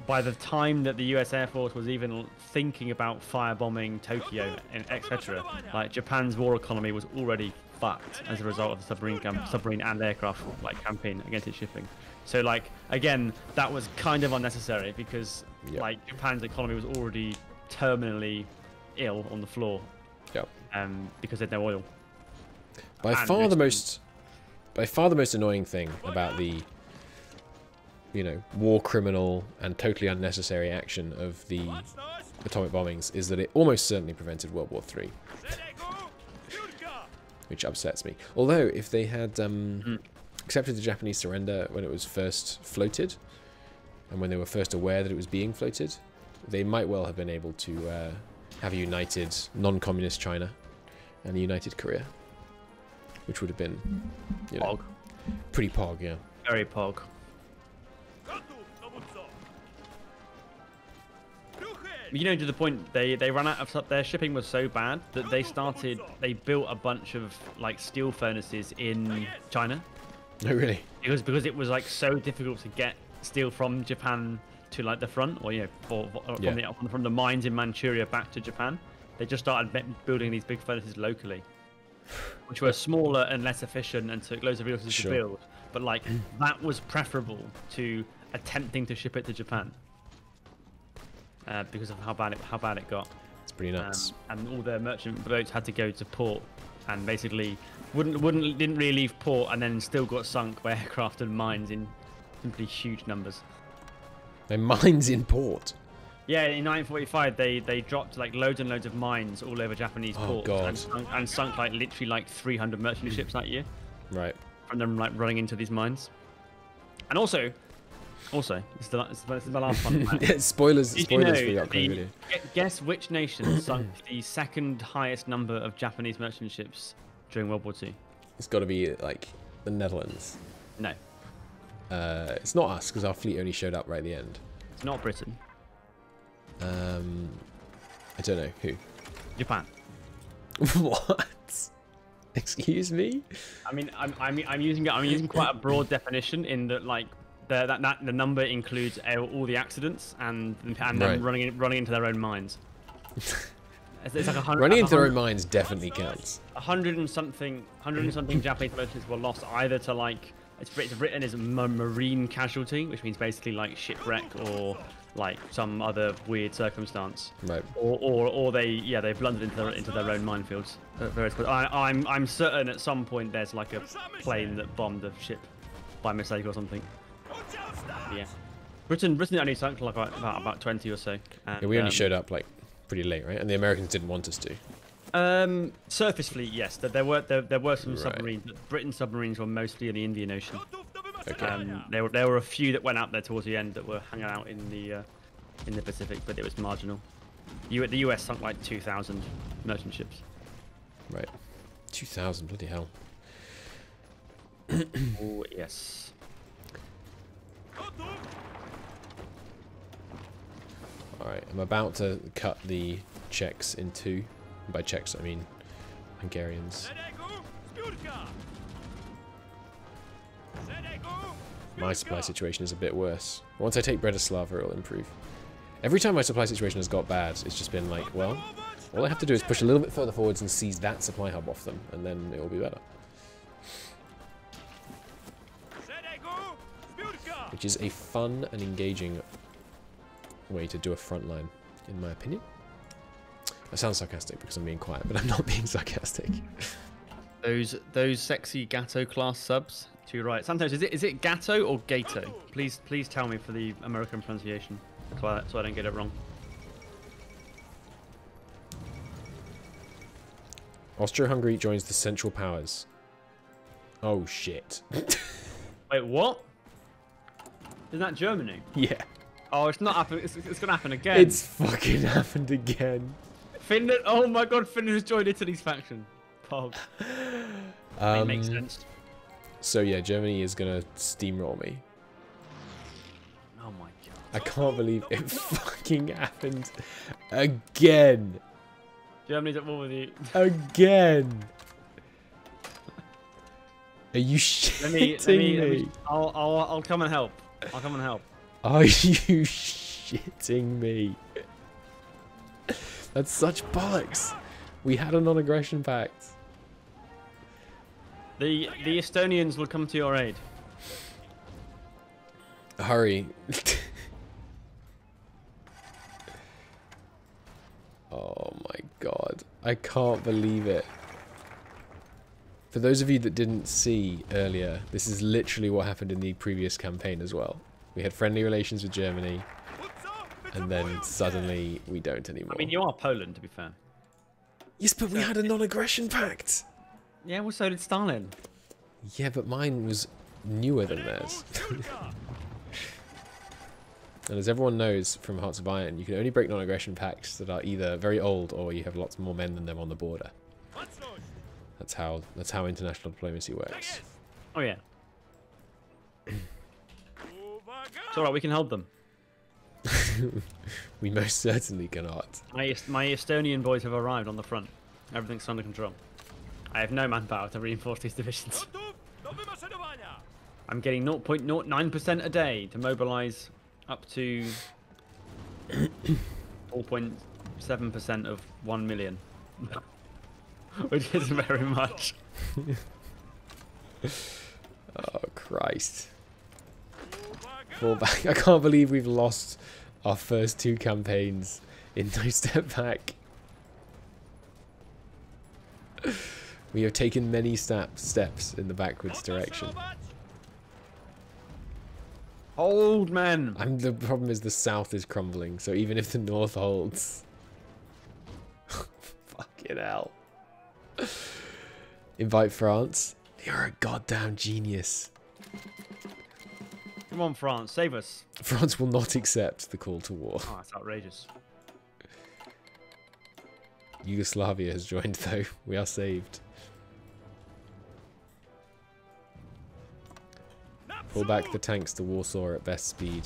by the time that the U.S. Air Force was even thinking about firebombing Tokyo and etc., like Japan's war economy was already fucked as a result of the submarine submarine and aircraft like campaign against its shipping. So like again, that was kind of unnecessary because Yeah. like Japan's economy was already terminally ill on the floor Yep. um, because they had no oil. By And far the most, by far the most annoying thing about the, you know, war criminal and totally unnecessary action of the atomic bombings is that it almost certainly prevented World War Three, which upsets me. Although if they had um, Mm. accepted the Japanese surrender when it was first floated, and when they were first aware that it was being floated, they might well have been able to uh, have a united non-communist China and a united Korea, which would have been, you know, Pog. pretty pog, yeah. Very pog. You know, to the point they they ran out of stuff. Their shipping was so bad that they started. They built a bunch of like steel furnaces in China No, really. because because it was like so difficult to get steel from Japan to like the front, or you know, for, for- Yeah. from the from the mines in Manchuria back to Japan. They just started building these big furnaces locally, which were smaller and less efficient and took loads of resources Sure. to build. But like that was preferable to attempting to ship it to Japan. Uh, because of how bad it how bad it got, It's pretty um, nuts. and all their merchant boats had to go to port, and basically wouldn't wouldn't didn't really leave port, and then still got sunk by aircraft and mines in simply huge numbers. My mines in port. Yeah, in 1945 they they dropped like loads and loads of mines all over Japanese Oh, ports and sunk, and sunk like literally like 300 merchant ships that year Right. from them like running into these mines. And also, also it's the, is the- is my last one. Yeah, spoilers, Did you spoilers know for the upcoming the- video. Guess which nation sunk the second highest number of Japanese merchant ships during World War II? It's got to be like the Netherlands. No, Uh, it's not us because our fleet only showed up right at the end. it's not Britain. Um, I don't know who. Japan. what? Excuse me? I mean, I'm, I'm, I'm using I'm using quite a broad definition in that like the, that, that the number includes all the accidents and and them Right. running running into their own mines. It's, it's like a hundred. Running into their own minds definitely counts. a hundred and something, hundred and something Japanese merchants were lost either to like it's, it's written as a marine casualty, which means basically like shipwreck or like some other weird circumstance, Right. or or, or they yeah they blundered into their into their own minefields. I, I'm I'm certain at some point there's like a plane that bombed a ship by mistake or something. Yeah. Britain Britain only sunk like about about, about 20 or so. And, Yeah, we only um, showed up like pretty late, right? And the Americans didn't want us to. Um, surface fleet, yes. There, there were there, there were some Right. submarines, but Britain submarines were mostly in the Indian Ocean. Okay. Um, there were there were a few that went out there towards the end that were hanging out in the uh, in the Pacific, but it was marginal. You the US sunk like 2,000 merchant ships. Right. 2000, bloody hell. oh yes. Alright, I'm about to cut the Czechs in two. By Czechs, I mean Hungarians. My supply situation is a bit worse. Once I take Bratislava, it'll improve. Every time my supply situation has got bad, it's just been like, well, all I have to do is push a little bit further forwards and seize that supply hub off them, and then it will be better. Which is a fun and engaging way to do a front line, in my opinion. I sound sarcastic because I'm being quiet, but I'm not being sarcastic. Those those sexy Gatto class subs to your right. Santos, is it is it Gatto or Gato? Please please tell me for the American pronunciation, so I, so I don't get it wrong. Austro-Hungary joins the Central Powers. Oh shit. Wait, what? Is that Germany? yeah. Oh, it's not happening. It's, it's gonna happen again. It's fucking happened again. Finland. Oh my God, Finland has joined Italy's faction. Pog. it makes Um, sense. So yeah, Germany is gonna steamroll me. Oh my God. I can't believe it fucking happened again. Germany's at war with you. Again. Are you Let me, shitting let me, let me? me I'll, I'll, I'll come and help. I'll come and help. Are you shitting me? That's such bollocks. We had a non-aggression pact. The the Estonians will come to your aid. Hurry. oh my god. I can't believe it. For those of you that didn't see earlier, this is literally what happened in the previous campaign as well. We had friendly relations with Germany, and then suddenly we don't anymore. I mean, you are Poland, to be fair. yes, but we had a non-aggression pact. Yeah, well, so did Stalin. Yeah, but mine was newer than theirs. and as everyone knows from Hearts of Iron, you can only break non-aggression pacts that are either very old or you have lots more men than them on the border. That's how that's how international diplomacy works. Oh yeah, it's all right. We can help them. We most certainly cannot. My my Estonian boys have arrived on the front. Everything's under control. I have no manpower to reinforce these divisions. I'm getting 0.09% a day to mobilize up to 4.7% of 1 million. Which isn't very much. Oh Christ! Fall back. I can't believe we've lost our first two campaigns in No Step Back. We have taken many step steps in the backwards direction. Hold, men! I'm the problem is the south is crumbling, so even if the north holds, fucking hell. Invite France. You're a goddamn genius. Come on, France, save us. France will not accept the call to war. Oh, that's outrageous. Yugoslavia has joined though. We are saved. Pull back the tanks to Warsaw at best speed.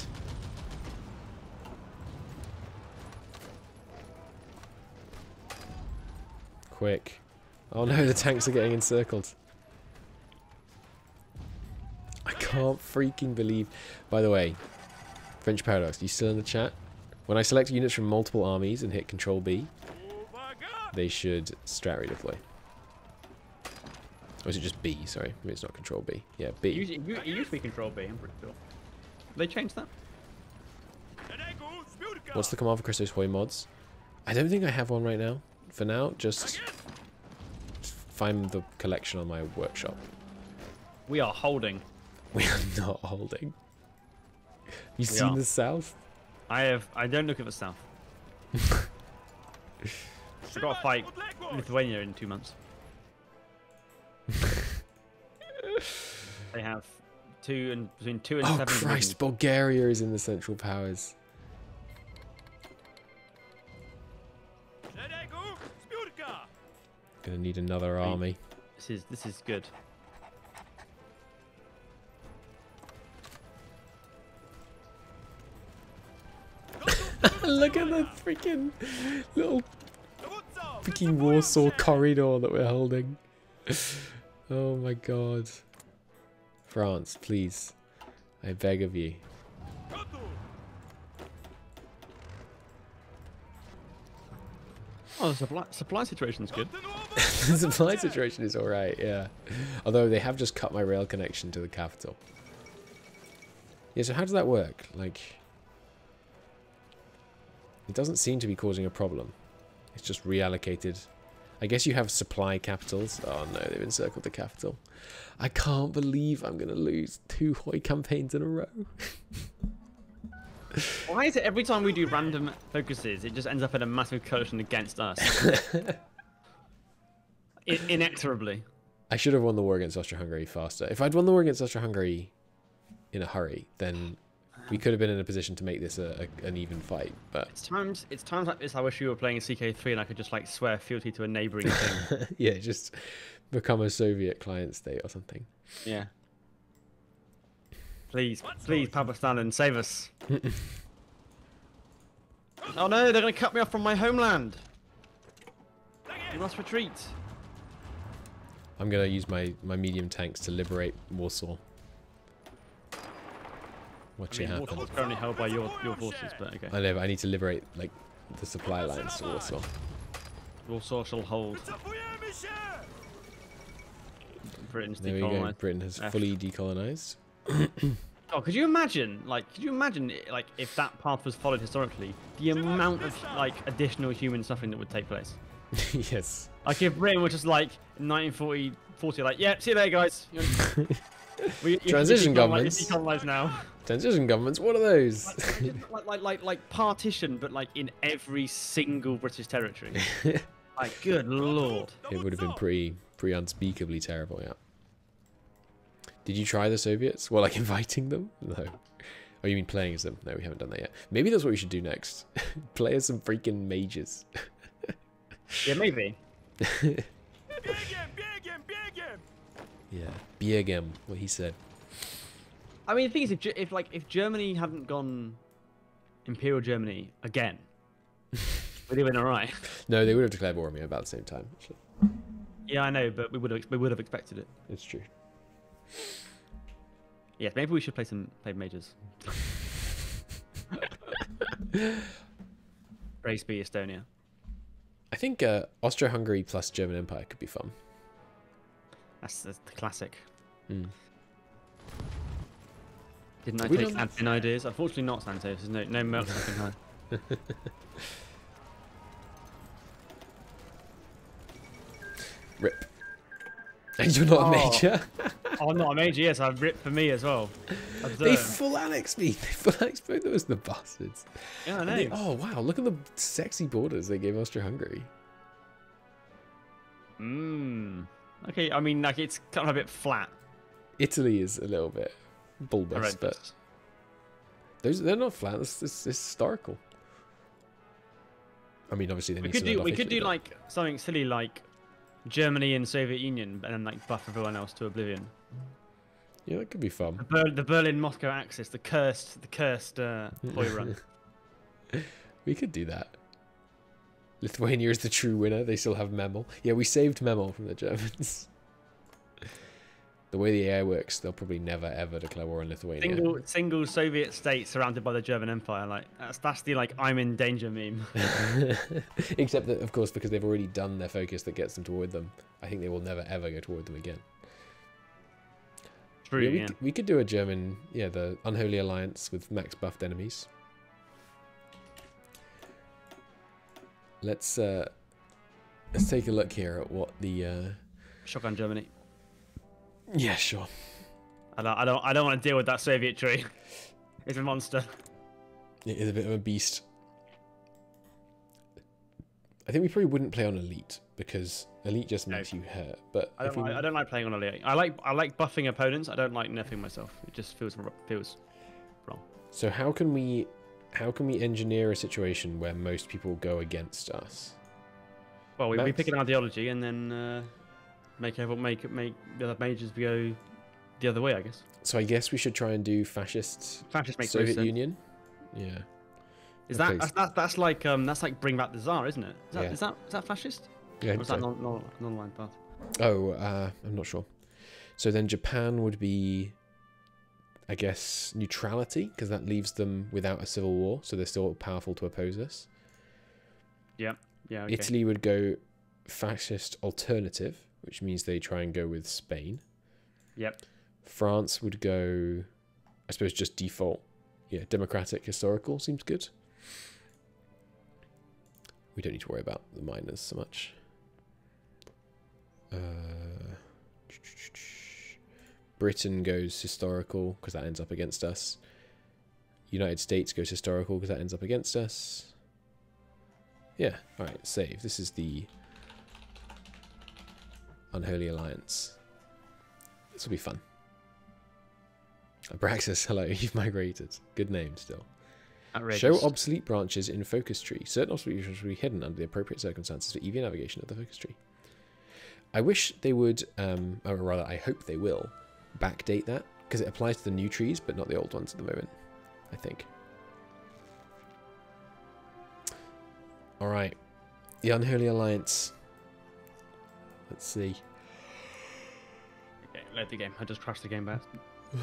Quick. Oh no, the tanks are getting encircled. I can't freaking believe. By the way, French Paradox, you still in the chat? When I select units from multiple armies and hit Control B, they should strat redeploy. Or is it just B? Sorry, maybe it's not Control B. Yeah, B. used, it u- it used to be Control B, I'm pretty sure. They changed that? What's the command for Cristo's HOI mods? I don't think I have one right now. For now, just find the collection on my workshop. We are holding. We are not holding. You seen are. the south? I have. I don't look at the south. I've got to fight Lithuania in two months. they have two and between two and Oh seven. Christ, divisions. Bulgaria is in the Central Powers. Gonna need another army. This is this is good. Look at the freaking little freaking Warsaw corridor that we're holding. Oh my god. France, please. I beg of you. Oh, the supply supply situation's good. the supply situation is alright, yeah. Although they have just cut my rail connection to the capital. Yeah, so how does that work? Like, it doesn't seem to be causing a problem. It's just reallocated. I guess you have supply capitals. Oh no, they've encircled the capital. I can't believe I'm going to lose two HOI campaigns in a row. Why is it every time we do random focuses, it just ends up in a massive coalition against us? I- inexorably. I should have won the war against Austria-Hungary faster. If I'd won the war against Austria-Hungary in a hurry, then we could have been in a position to make this a, a, an even fight. But It's times it's times like this I wish you were playing a CK3 and I could just like swear fealty to a neighbouring thing. yeah, just become a Soviet client state or something. yeah. Please, please, Papa Stalin, save us. oh no, they're gonna cut me off from my homeland. We must retreat. I'm gonna use my my medium tanks to liberate Warsaw. Watch I it happen. Warsaw's currently held by your, your forces, but okay. I know, but I need to liberate like the supply lines to Warsaw. Warsaw shall hold. Wycofujemy się! Britain's There we go. Britain has F. fully decolonized. Oh, could you imagine, like, could you imagine, like, if that path was followed historically, the amount of, like, additional human suffering that would take place? yes. Like, if Britain was just, like, 1940, 40, like, yeah, see you later, guys. We, Transition governments. Now. Transition governments. What are those? Like, like, like, like, like, partition, but, like, in every single British territory. like, good lord. it would have been pretty pretty unspeakably terrible. Yeah. Did you try the Soviets? Well, like inviting them? No. Oh, you mean playing as them? No, we haven't done that yet. Maybe that's what we should do next. Play as some freaking majors. Yeah, maybe. Biegiem, biegiem, biegiem! Yeah. Biegem, what he said. I mean, the thing is, if, if like if Germany hadn't gone Imperial Germany again, we'd have been alright. No, they would have declared war on me about the same time. Actually. Yeah, I know, but we would have we would have expected it. It's true. Yeah, maybe we should play some play majors. Race be Estonia. I think uh, Austro-Hungary plus German Empire could be fun. That's, that's the classic. Mm. Didn't I We take don't- ideas? Unfortunately, not Santos. There's no no milk I can. Rip. And you're not a Oh. major. Oh, no, I'm not a major. Yes, I've ripped for me as well. They Observe. full annexed me. They full annexed both of us, the bastards. yeah, I know. they- oh wow! Look at the sexy borders they gave Austria Hungary. Mmm. Okay, I mean, like it's kind of a bit flat. Italy is a little bit bulbous, but those they're not flat. It's, it's, it's historical. I mean, obviously they We need could do we could Italy, do but- like something silly like Germany and Soviet Union, and then like buff everyone else to oblivion. Yeah, that could be The, fun. Ber- the Berlin Moscow axis, the cursed the cursed uh, boy run. We could do that. Lithuania is the true winner. They still have Memel. Yeah, we saved Memel from the Germans. the way the AI works, they'll probably never ever declare war on Lithuania. Single single Soviet state surrounded by the German Empire. Like that's that's the like I'm in danger meme. Except that, of course, because they've already done their focus that gets them toward them, I think they will never ever go toward them again. True. Yeah, we, Yeah. c- we could do a German, yeah, the Unholy Alliance with max buffed enemies. Let's uh, let's take a look here at what the. Uh... Shotgun Germany. Yeah, sure. I don't I don't I don't want to deal with that Soviet tree. It's a monster. It is a bit of a beast. I think we probably wouldn't play on elite because elite just No. makes you hurt. But I don't, we, like, I don't like playing on elite. I like I like buffing opponents. I don't like nerfing myself. It just feels feels wrong. so how can we how can we engineer a situation where most people go against us? Well, we, we pick an ideology and then uh, make everyone make make the other majors go the other way. I guess. So I guess we should try and do fascist Fascist makes no Soviet sense. Union. Yeah. Is that that's, that's that's like um that's like bring back the czar, isn't it? Is that Yeah. is that is that fascist? Yeah. Or is that non non non-aligned path? Oh, uh, I'm not sure. So then Japan would be, I guess, neutrality because that leaves them without a civil war, so they're still powerful to oppose us. Yeah. Okay. Italy would go fascist alternative, which means they try and go with Spain. Yep. France would go, I suppose, just default. Yeah, democratic historical seems good. We don't need to worry about the miners so much. Uh, Britain goes historical because that ends up against us. United States goes historical because that ends up against us. Yeah, alright, save. This is the Unholy Alliance. This will be fun. Abraxas, hello, you've migrated. Good name still. Outrageous. Show obsolete branches in focus tree. Certain obsolete branches will be hidden under the appropriate circumstances for EV navigation of the focus tree. I wish they would, um, or rather, I hope they will, backdate that because it applies to the new trees, but not the old ones at the moment. I think. All right, the Unholy Alliance. Let's see. Okay, load the game. I just crashed the game back.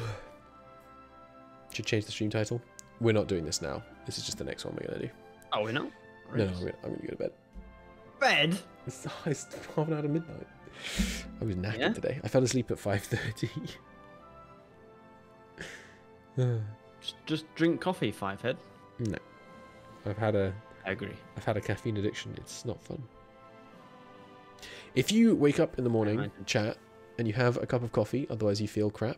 Should change the stream title. We're not doing this now. This is just the next one we're gonna do. Oh, we know. No, no, I'm gonna, I'm gonna go to bed. Bed. It's, it's half an hour to midnight. I was knackered Yeah? today. I fell asleep at five thirty. Uh. Just, just drink coffee, five head. no, I've had a I agree. I've had a caffeine addiction. It's not fun. If you wake up in the morning, chat, and you have a cup of coffee, otherwise you feel crap,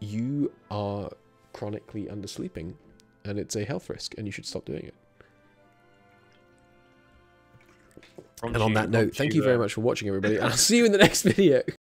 you are chronically undersleeping, and it's a health risk, and you should stop doing it. And on that note, thank you very much for watching, everybody, and I'll see you in the next video.